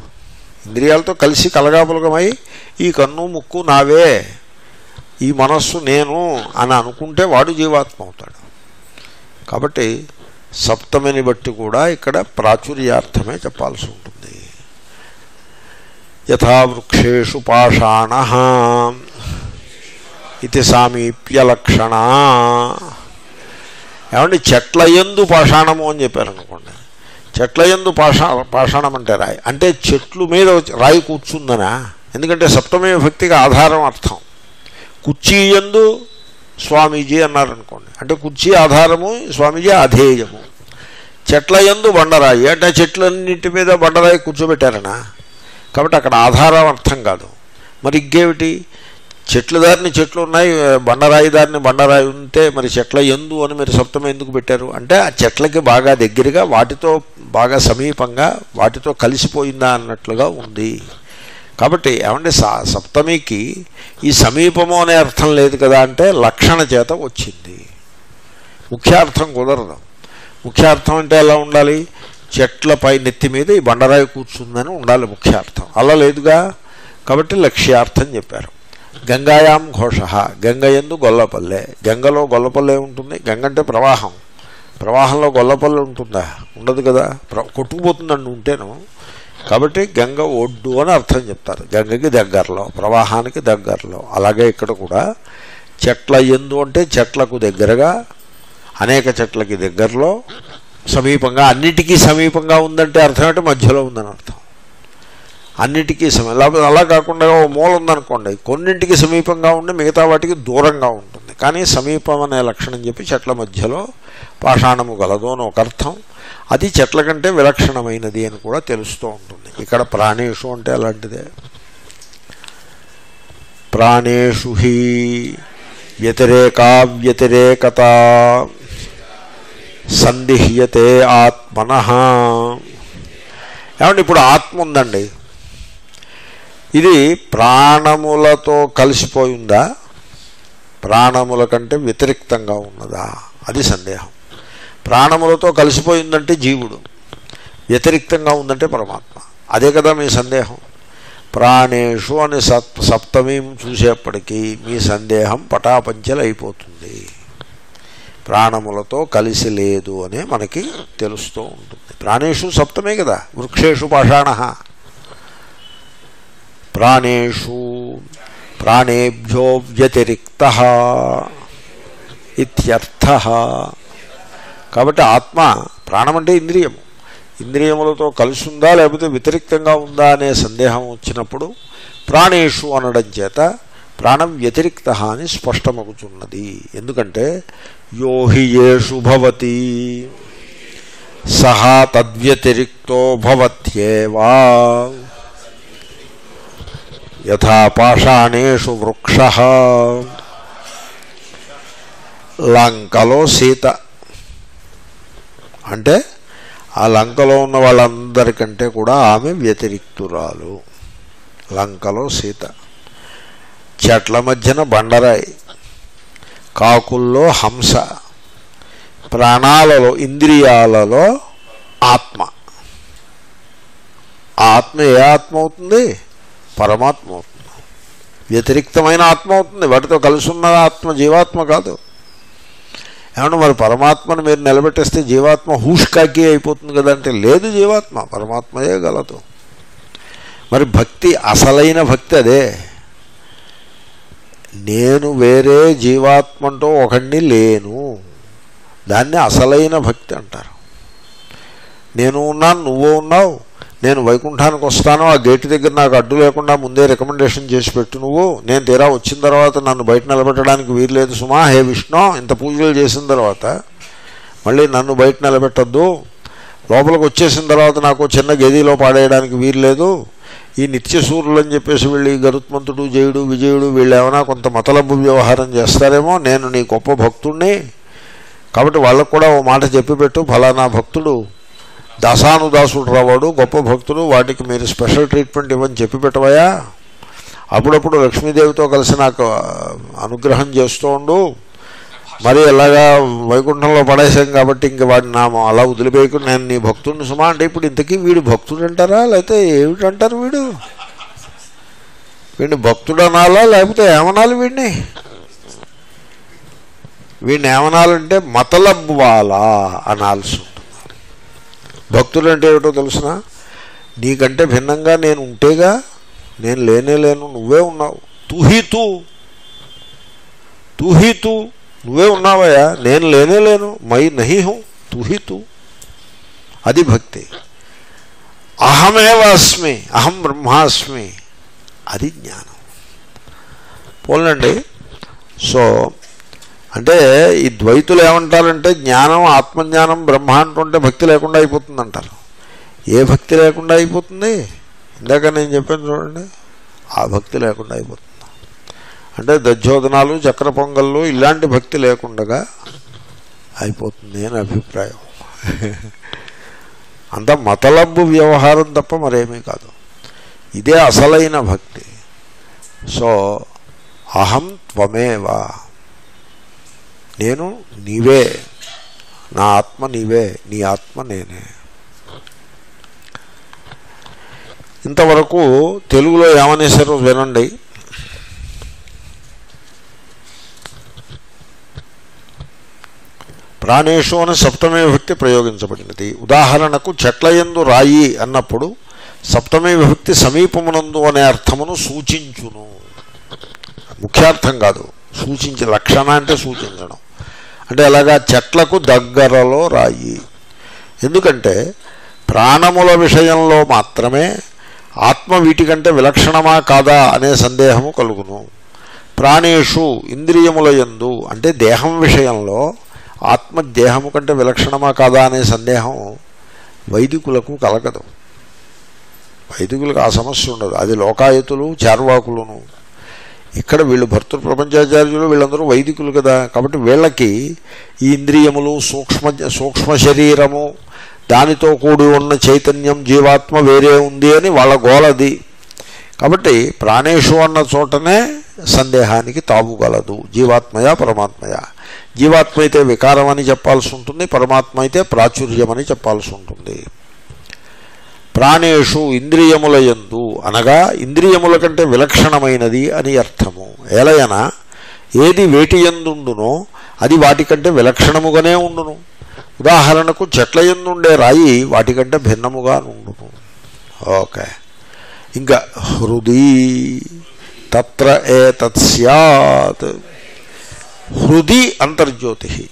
ఇంద్రియాలతో కలిసి కలగాపులగమై ఈ కన్ను ముక్కు నావే ఈ మనస్సు నేను అని అనుకుంటే వాడు జీవాత్మ అవుతాడు. కాబట్టి సప్తమిని బట్టి కూడా ఇక్కడ ప్రాచుర్యార్థమే చెప్పాల్సి ఉంటుంది. యథా వృక్షేషు పాషాణ ఇది సామీప్యలక్షణ ఏమండి చెట్ల ఎందు పాషాణము అని చెప్పారనుకోండి. చెట్ల ఎందు పాషా పాషాణం అంటే రాయి. అంటే చెట్లు మీద రాయి కూర్చుందనా? ఎందుకంటే సప్తమే భక్తికి ఆధారం అర్థం. కుర్చీ ఎందు స్వామీజీ అన్నారనుకోండి. అంటే కుర్చీ ఆధారము స్వామీజీ అధేయము చెట్ల ఎందు బండరాయి. అంటే ఆ చెట్లన్నింటి మీద బండరాయి కూర్చోబెట్టారనా? కాబట్టి అక్కడ ఆధారం అర్థం కాదు. మరి ఇంకేమిటి? చెట్ల దారిని చెట్లు ఉన్నాయి బండరాయి దారిని బండరాయి ఉంటే మరి చెట్ల ఎందు అని మీరు సప్తమ ఎందుకు పెట్టారు? అంటే ఆ చెట్లకి బాగా దగ్గరగా వాటితో బాగా సమీపంగా వాటితో కలిసిపోయిందా అన్నట్లుగా ఉంది. కాబట్టి ఏమంటే స సప్తమికి ఈ సమీపము అనే అర్థం లేదు కదా అంటే లక్షణ చేత వచ్చింది. ముఖ్యార్థం కుదరదు. ముఖ్యార్థం అంటే ఎలా ఉండాలి? చెట్లపై నెత్తి మీద ఈ బండరాయి కూర్చుందని ఉండాలి ముఖ్యార్థం. అలా లేదుగా? కాబట్టి లక్ష్యార్థం చెప్పారు. గంగాయాం ఘోష గంగయందు గొల్లపల్లె. గంగలో గొల్లపల్లె ఉంటుంది. గంగ అంటే ప్రవాహం. ప్రవాహంలో గొల్లపల్లె ఉంటుందా? ఉండదు కదా? ప్ర కొట్టుకుపోతుందండి ఉంటేను. కాబట్టి గంగ ఒడ్డు అని అర్థం చెప్తారు. గంగకి దగ్గరలో ప్రవాహానికి దగ్గరలో. అలాగే ఇక్కడ కూడా చెట్ల ఎందు అంటే చెట్లకు దగ్గరగా అనేక చెట్లకి దగ్గరలో సమీపంగా అన్నిటికీ సమీపంగా ఉందంటే అర్థం అంటే మధ్యలో ఉందని అర్థం. అన్నిటికీ సమీ లేకపోతే అలా కాకుండా ఓ మూల ఉందనుకోండి కొన్నింటికి సమీపంగా ఉండి మిగతా వాటికి దూరంగా ఉంటుంది. కానీ సమీపం అనే లక్షణం చెప్పి చెట్ల మధ్యలో పాషాణము గలదు అని ఒక అర్థం. అది చెట్ల కంటే విలక్షణమైనది అని కూడా తెలుస్తూ ఉంటుంది. ఇక్కడ ప్రాణేషు అంటే అలాంటిదే ప్రాణేషు హి వ్యతిరేకా వ్యతిరేకత సందిహ్యతే ఆత్మన. ఏమంటే ఇప్పుడు ఆత్మ ఉందండి. ఇది ప్రాణములతో కలిసిపోయిందా? ప్రాణముల కంటే వ్యతిరిక్తంగా ఉన్నదా? అది సందేహం. ప్రాణములతో కలిసిపోయిందంటే జీవుడు. వ్యతిరిక్తంగా ఉందంటే పరమాత్మ. అదే కదా మీ సందేహం. ప్రాణేషు అని సప్ సప్తమి చూసేప్పటికీ మీ సందేహం పటాపంచలు అయిపోతుంది ప్రాణములతో కలిసి లేదు అనే మనకి తెలుస్తూ ఉంటుంది. ప్రాణేషు సప్తమే కదా. వృక్షేషు పాషాణ. ప్రాణేషు ప్రాణేభ్యో వ్యతిరిక్త. ఇత్యర్థ. కాబట్టి ఆత్మ ప్రాణం అంటే ఇంద్రియము. ఇంద్రియములతో కలిసి ఉందా లేకపోతే వ్యతిరిక్తంగా ఉందా అనే సందేహం వచ్చినప్పుడు ప్రాణేషు అనడం చేత ప్రాణం వ్యతిరిక్త అని స్పష్టమగుతున్నది ఎందుకంటే యోహి ఏషు భవతి సహా తద్వ్యతిరిక్తో భవత్యేవా. యథా పాషాణేషు వృక్ష. లంకలో సీత. అంటే ఆ లంకలో ఉన్న వాళ్ళందరికంటే కూడా ఆమె వ్యతిరిక్తురాలు. లంకలో సీత. చెట్ల మధ్యన బండరాయి. కాకుల్లో హంస. ప్రాణాలలో ఇంద్రియాలలో ఆత్మ. ఆత్మ ఏ ఆత్మ అవుతుంది? పరమాత్మ అవుతుంది. వ్యతిరిక్తమైన ఆత్మ అవుతుంది. వాటితో కలిసి ఉన్న ఆత్మ జీవాత్మ కాదు. ఏమన్నా మరి పరమాత్మను మీరు నిలబెట్టేస్తే జీవాత్మ హూష్కాకి అయిపోతుంది కదంటే లేదు జీవాత్మ పరమాత్మయే గలదు. మరి భక్తి అసలైన భక్తి అదే. నేను వేరే జీవాత్మంటూ ఒకడిని లేను. దాన్ని అసలైన భక్తి అంటారు. నేను ఉన్నాను నువ్వు ఉన్నావు. నేను వైకుంఠానికి వస్తాను ఆ గేటు దగ్గర నాకు అడ్డు లేకుండా ముందే రికమెండేషన్ చేసి పెట్టు నువ్వు. నేను తీరా వచ్చిన తర్వాత నన్ను బయట నిలబెట్టడానికి వీలు లేదు సుమా. హే విష్ణు ఇంత పూజలు చేసిన తర్వాత మళ్ళీ నన్ను బయట నిలబెట్టద్దు. లోపలికి వచ్చేసిన తర్వాత నాకు చిన్న గదిలో పాడేయడానికి వీలు లేదు ఈ నిత్య సూర్యులు అని చెప్పేసి వీళ్ళు ఈ గరుత్మంతుడు జయుడు విజయుడు వీళ్ళు ఏమైనా కొంత మతలబు వ్యవహారం చేస్తారేమో నేను నీ గొప్ప భక్తుణ్ణి. కాబట్టి వాళ్ళకు కూడా ఓ మాట చెప్పి పెట్టు ఫలానా భక్తుడు. దాసానుదాసుడు రావాడు గొప్ప భక్తుడు వాటికి మీరు స్పెషల్ ట్రీట్మెంట్ ఇవ్వని చెప్పి పెట్టవయా అప్పుడప్పుడు లక్ష్మీదేవితో కలిసి నాకు అనుగ్రహం చేస్తూ ఉండు. మరి ఎలాగా వైకుంఠంలో పడేసాం కాబట్టి ఇంక వాడిని నా అలా వదిలిపోయకుండా నేను నీ భక్తుడిని సుమా అంటే ఇప్పుడు ఇంతకీ వీడు భక్తుడు అంటారా? లేకపోతే ఏమిటంటారు వీడు? వీడిని భక్తుడు అనాలా? లేకపోతే ఏమనాలి వీడిని? వీడిని ఏమనాలంటే మతలబ్వాలా అనాల్సి ఉంటుంది. భక్తులు అంటే ఏమిటో తెలుసిన? నీకంటే భిన్నంగా నేను ఉంటేగా నేను లేనే లేను నువ్వే ఉన్నావు. తూహి తూ తూహి తూ నువ్వే ఉన్నావయ్యా నేను లేనే లేను మై నహి హూ తూహీ తూ అది భక్తి. అహమేవ అస్మి అహం బ్రహ్మాస్మి. అది జ్ఞానం. పోలండి సో అంటే ఈ ద్వైతులు ఏమంటారంటే జ్ఞానం ఆత్మజ్ఞానం బ్రహ్మ అంటుంటే భక్తి లేకుండా అయిపోతుంది అంటారు ఏ భక్తి లేకుండా అయిపోతుంది? ఇందాక నేను చెప్పాను చూడండి ఆ భక్తి లేకుండా అయిపోతుంది. అంటే దజ్జోదనాలు చక్ర పొంగళ్ళు ఇలాంటి భక్తి లేకుండగా అయిపోతుంది అని అభిప్రాయం. అంత మతలబ్బు వ్యవహారం తప్ప మరేమీ కాదు. ఇదే అసలైన భక్తి. సో అహం త్వమేవా. నేను నీవే నా ఆత్మ నీవే నీ ఆత్మ నేనే. ఇంతవరకు తెలుగులో ఏమనేశారో వినండి. ప్రాణేషు అని సప్తమే విభక్తి ప్రయోగించబడినది. ఉదాహరణకు చెట్లయందు రాయి అన్నప్పుడు సప్తమే విభక్తి సమీపమునందు అనే అర్థమును సూచించును. ముఖ్యార్థం కాదు సూచించే లక్షణ అంటే సూచించడం. అంటే అలాగా చెట్లకు దగ్గరలో రాయి. ఎందుకంటే ప్రాణముల విషయంలో మాత్రమే ఆత్మ వీటికంటే విలక్షణమా కాదా అనే సందేహము కలుగును. ప్రాణేషు ఇంద్రియముల యందు అంటే దేహం విషయంలో ఆత్మ దేహము కంటే విలక్షణమా కాదా అనే సందేహం వైదికులకు కలగదు. వైదికులకు ఆ సమస్య ఉండదు. అది లోకాయతులు చార్వాకులను. ఇక్కడ వీళ్ళు భర్తృ ప్రపంచాచార్యులు వీళ్ళందరూ వైదికులు కదా. కాబట్టి వీళ్ళకి ఈ ఇంద్రియములు సూక్ష్మ సూక్ష్మ శరీరము దానితో కూడి ఉన్న చైతన్యం జీవాత్మ వేరే ఉంది అని వాళ్ళ గోలది కాబట్టి ప్రాణేషు అన్న చోటనే సందేహానికి తావుగలదు జీవాత్మయ పరమాత్మయ? జీవాత్మ అయితే వికారం అని చెప్పాల్సి ఉంటుంది పరమాత్మ అయితే ప్రాచుర్యం అని చెప్పాల్సి ఉంటుంది. ప్రాణేషు ఇంద్రియముల యందు అనగా ఇంద్రియముల కంటే విలక్షణమైనది అని అర్థము. ఎలయన ఏది వేటి ఎందుండునో అది వాటికంటే విలక్షణముగానే ఉండును. ఉదాహరణకు చెట్ల ఎందుండే రాయి వాటికంటే భిన్నముగా ఉండును. ఓకే. ఇంకా హృది తత్ర ఏ తత్స్యాత్ హృది అంతర్జ్యోతి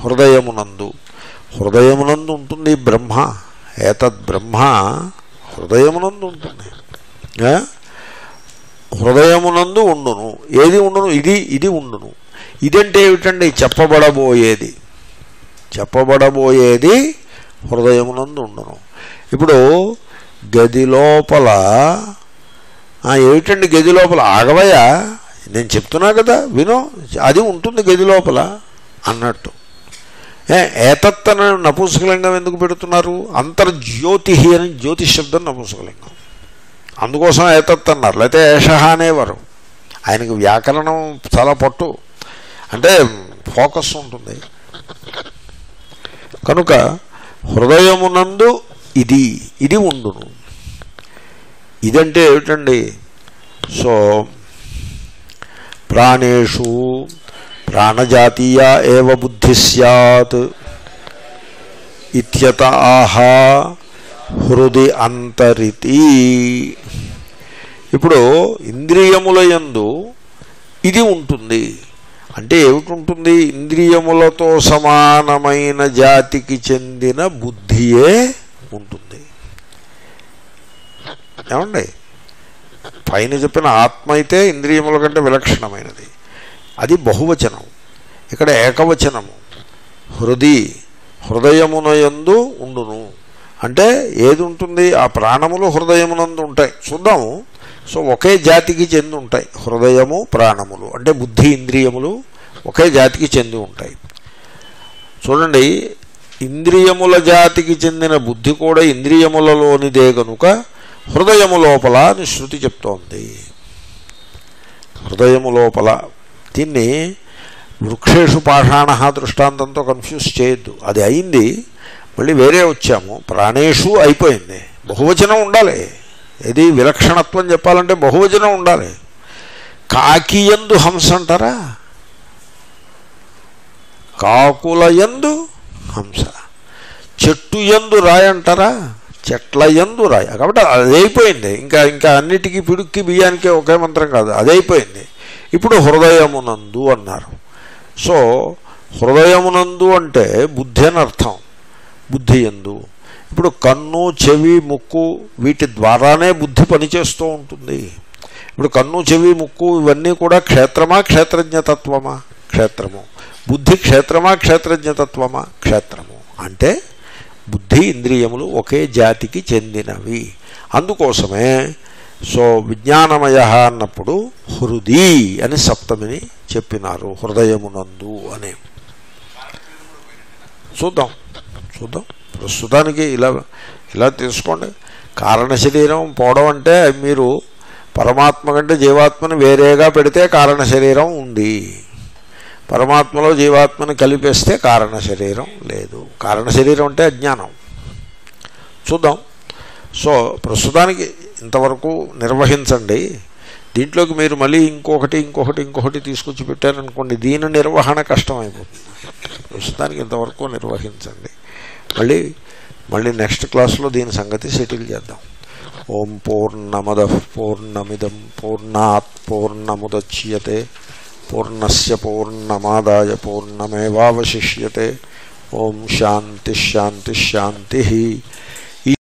హృదయమునందు. హృదయమునందు ఉంటుంది బ్రహ్మ ఏతద్ బ్రహ్మ హృదయమునందు ఉంటుంది. హృదయమునందు ఉండును. ఏది ఉండును? ఇది ఇది ఉండును. ఇదంటే ఏమిటండి? చెప్పబడబోయేది. చెప్పబడబోయేది హృదయమునందు ఉండును. ఇప్పుడు గది లోపల ఏమిటండి గది లోపల? ఆగవయా నేను చెప్తున్నా కదా వినో. అది ఉంటుంది గది లోపల అన్నట్టు. ఏతత్ అని నపుంసకలింగం ఎందుకు పెడుతున్నారు? అంతర్జ్యోతి అని జ్యోతి శబ్దం నపుంసకలింగం. అందుకోసం ఏతత్ అన్నారు లేకపోతే ఏషహ అనేవారు. ఆయనకు వ్యాకరణం చాలా పట్టు. అంటే ఫోకస్ ఉంటుంది. కనుక హృదయమునందు ఇది ఇది ఉండును. ఇదంటే ఏమిటండి? సో ప్రాణేషు ప్రాణజాతీయ ఏవ బుద్ధి సత్ ఇత్యత ఆహా హృది అంతరితి. ఇప్పుడు ఇంద్రియముల యందు ఇది ఉంటుంది. అంటే ఏమిటి ఇంద్రియములతో సమానమైన జాతికి చెందిన బుద్ధియే ఉంటుంది. ఏమండి? పైన చెప్పిన ఆత్మ అయితే ఇంద్రియముల కంటే విలక్షణమైనది. అది బహువచనం ఇక్కడ ఏకవచనము. హృది హృదయమునయందు ఉండును. అంటే ఏది ఉంటుంది? ఆ ప్రాణములు హృదయమునందు ఉంటాయి. చూద్దాము. సో ఒకే జాతికి చెంది ఉంటాయి. హృదయము ప్రాణములు. అంటే బుద్ధి ఇంద్రియములు ఒకే జాతికి చెంది ఉంటాయి. చూడండి. ఇంద్రియముల జాతికి చెందిన బుద్ధి కూడా ఇంద్రియములలోనిదే కనుక హృదయము లోపల అని శృతి చెప్తోంది. హృదయము లోపల దీన్ని వృక్షేషు పాషాణ దృష్టాంతంతో కన్ఫ్యూజ్ చేయొద్దు. అది అయింది మళ్ళీ వేరే వచ్చాము. ప్రాణేషు అయిపోయింది. బహువచనం ఉండాలి. ఇది విలక్షణత్వం చెప్పాలంటే బహువచనం ఉండాలి. కాకియందు హంస అంటారా? కాకుల యందు హంస. చెట్టు యందు రాయి అంటారా? చెట్ల యందు రాయి. కాబట్టి అది అయిపోయింది. ఇంకా ఇంకా అన్నిటికీ పిడుక్కి బియ్యానికి ఒకే మంత్రం కాదు. అది అయిపోయింది. ఇప్పుడు హృదయమునందు అన్నారు. సో హృదయమునందు అంటే బుద్ధి అని అర్థం. బుద్ధి ఎందు. ఇప్పుడు కన్ను చెవి ముక్కు వీటి ద్వారానే బుద్ధి పనిచేస్తూ ఉంటుంది. ఇప్పుడు కన్ను చెవి ముక్కు ఇవన్నీ కూడా క్షేత్రమా క్షేత్రజ్ఞతత్వమా? క్షేత్రము. బుద్ధి క్షేత్రమా క్షేత్రజ్ఞతత్వమా? క్షేత్రము. అంటే బుద్ధి ఇంద్రియములు ఒకే జాతికి చెందినవి. అందుకోసమే సో విజ్ఞానమయ అన్నప్పుడు హృది అని సప్తమిని చెప్పినారు హృదయమునందు అని. చూద్దాం చూద్దాం. ప్రస్తుతానికి ఇలా ఇలా తీసుకోండి కారణ శరీరం పోవడం అంటే మీరు పరమాత్మ కంటే జీవాత్మని వేరేగా పెడితే కారణ శరీరం ఉంది. పరమాత్మలో జీవాత్మని కలిపేస్తే కారణ శరీరం లేదు. కారణ శరీరం అంటే అజ్ఞానం. చూద్దాం. సో ప్రస్తుతానికి ఇంతవరకు నిర్వహించండి. దీంట్లోకి మీరు మళ్ళీ ఇంకొకటి ఇంకొకటి ఇంకొకటి తీసుకొచ్చి పెట్టారనుకోండి దీని నిర్వహణ కష్టమైపోతుంది. ప్రస్తుతానికి ఇంతవరకు నిర్వహించండి. మళ్ళీ మళ్ళీ నెక్స్ట్ క్లాస్లో దీని సంగతి సెటిల్ చేద్దాం. ఓం పూర్ణమద పూర్ణమిదం పూర్ణాత్ పూర్ణముద్యతే పూర్ణస్ పూర్ణమాదాయ పూర్ణమేవాశిష్యతే ఓం శాంతి శాంతి శాంతి.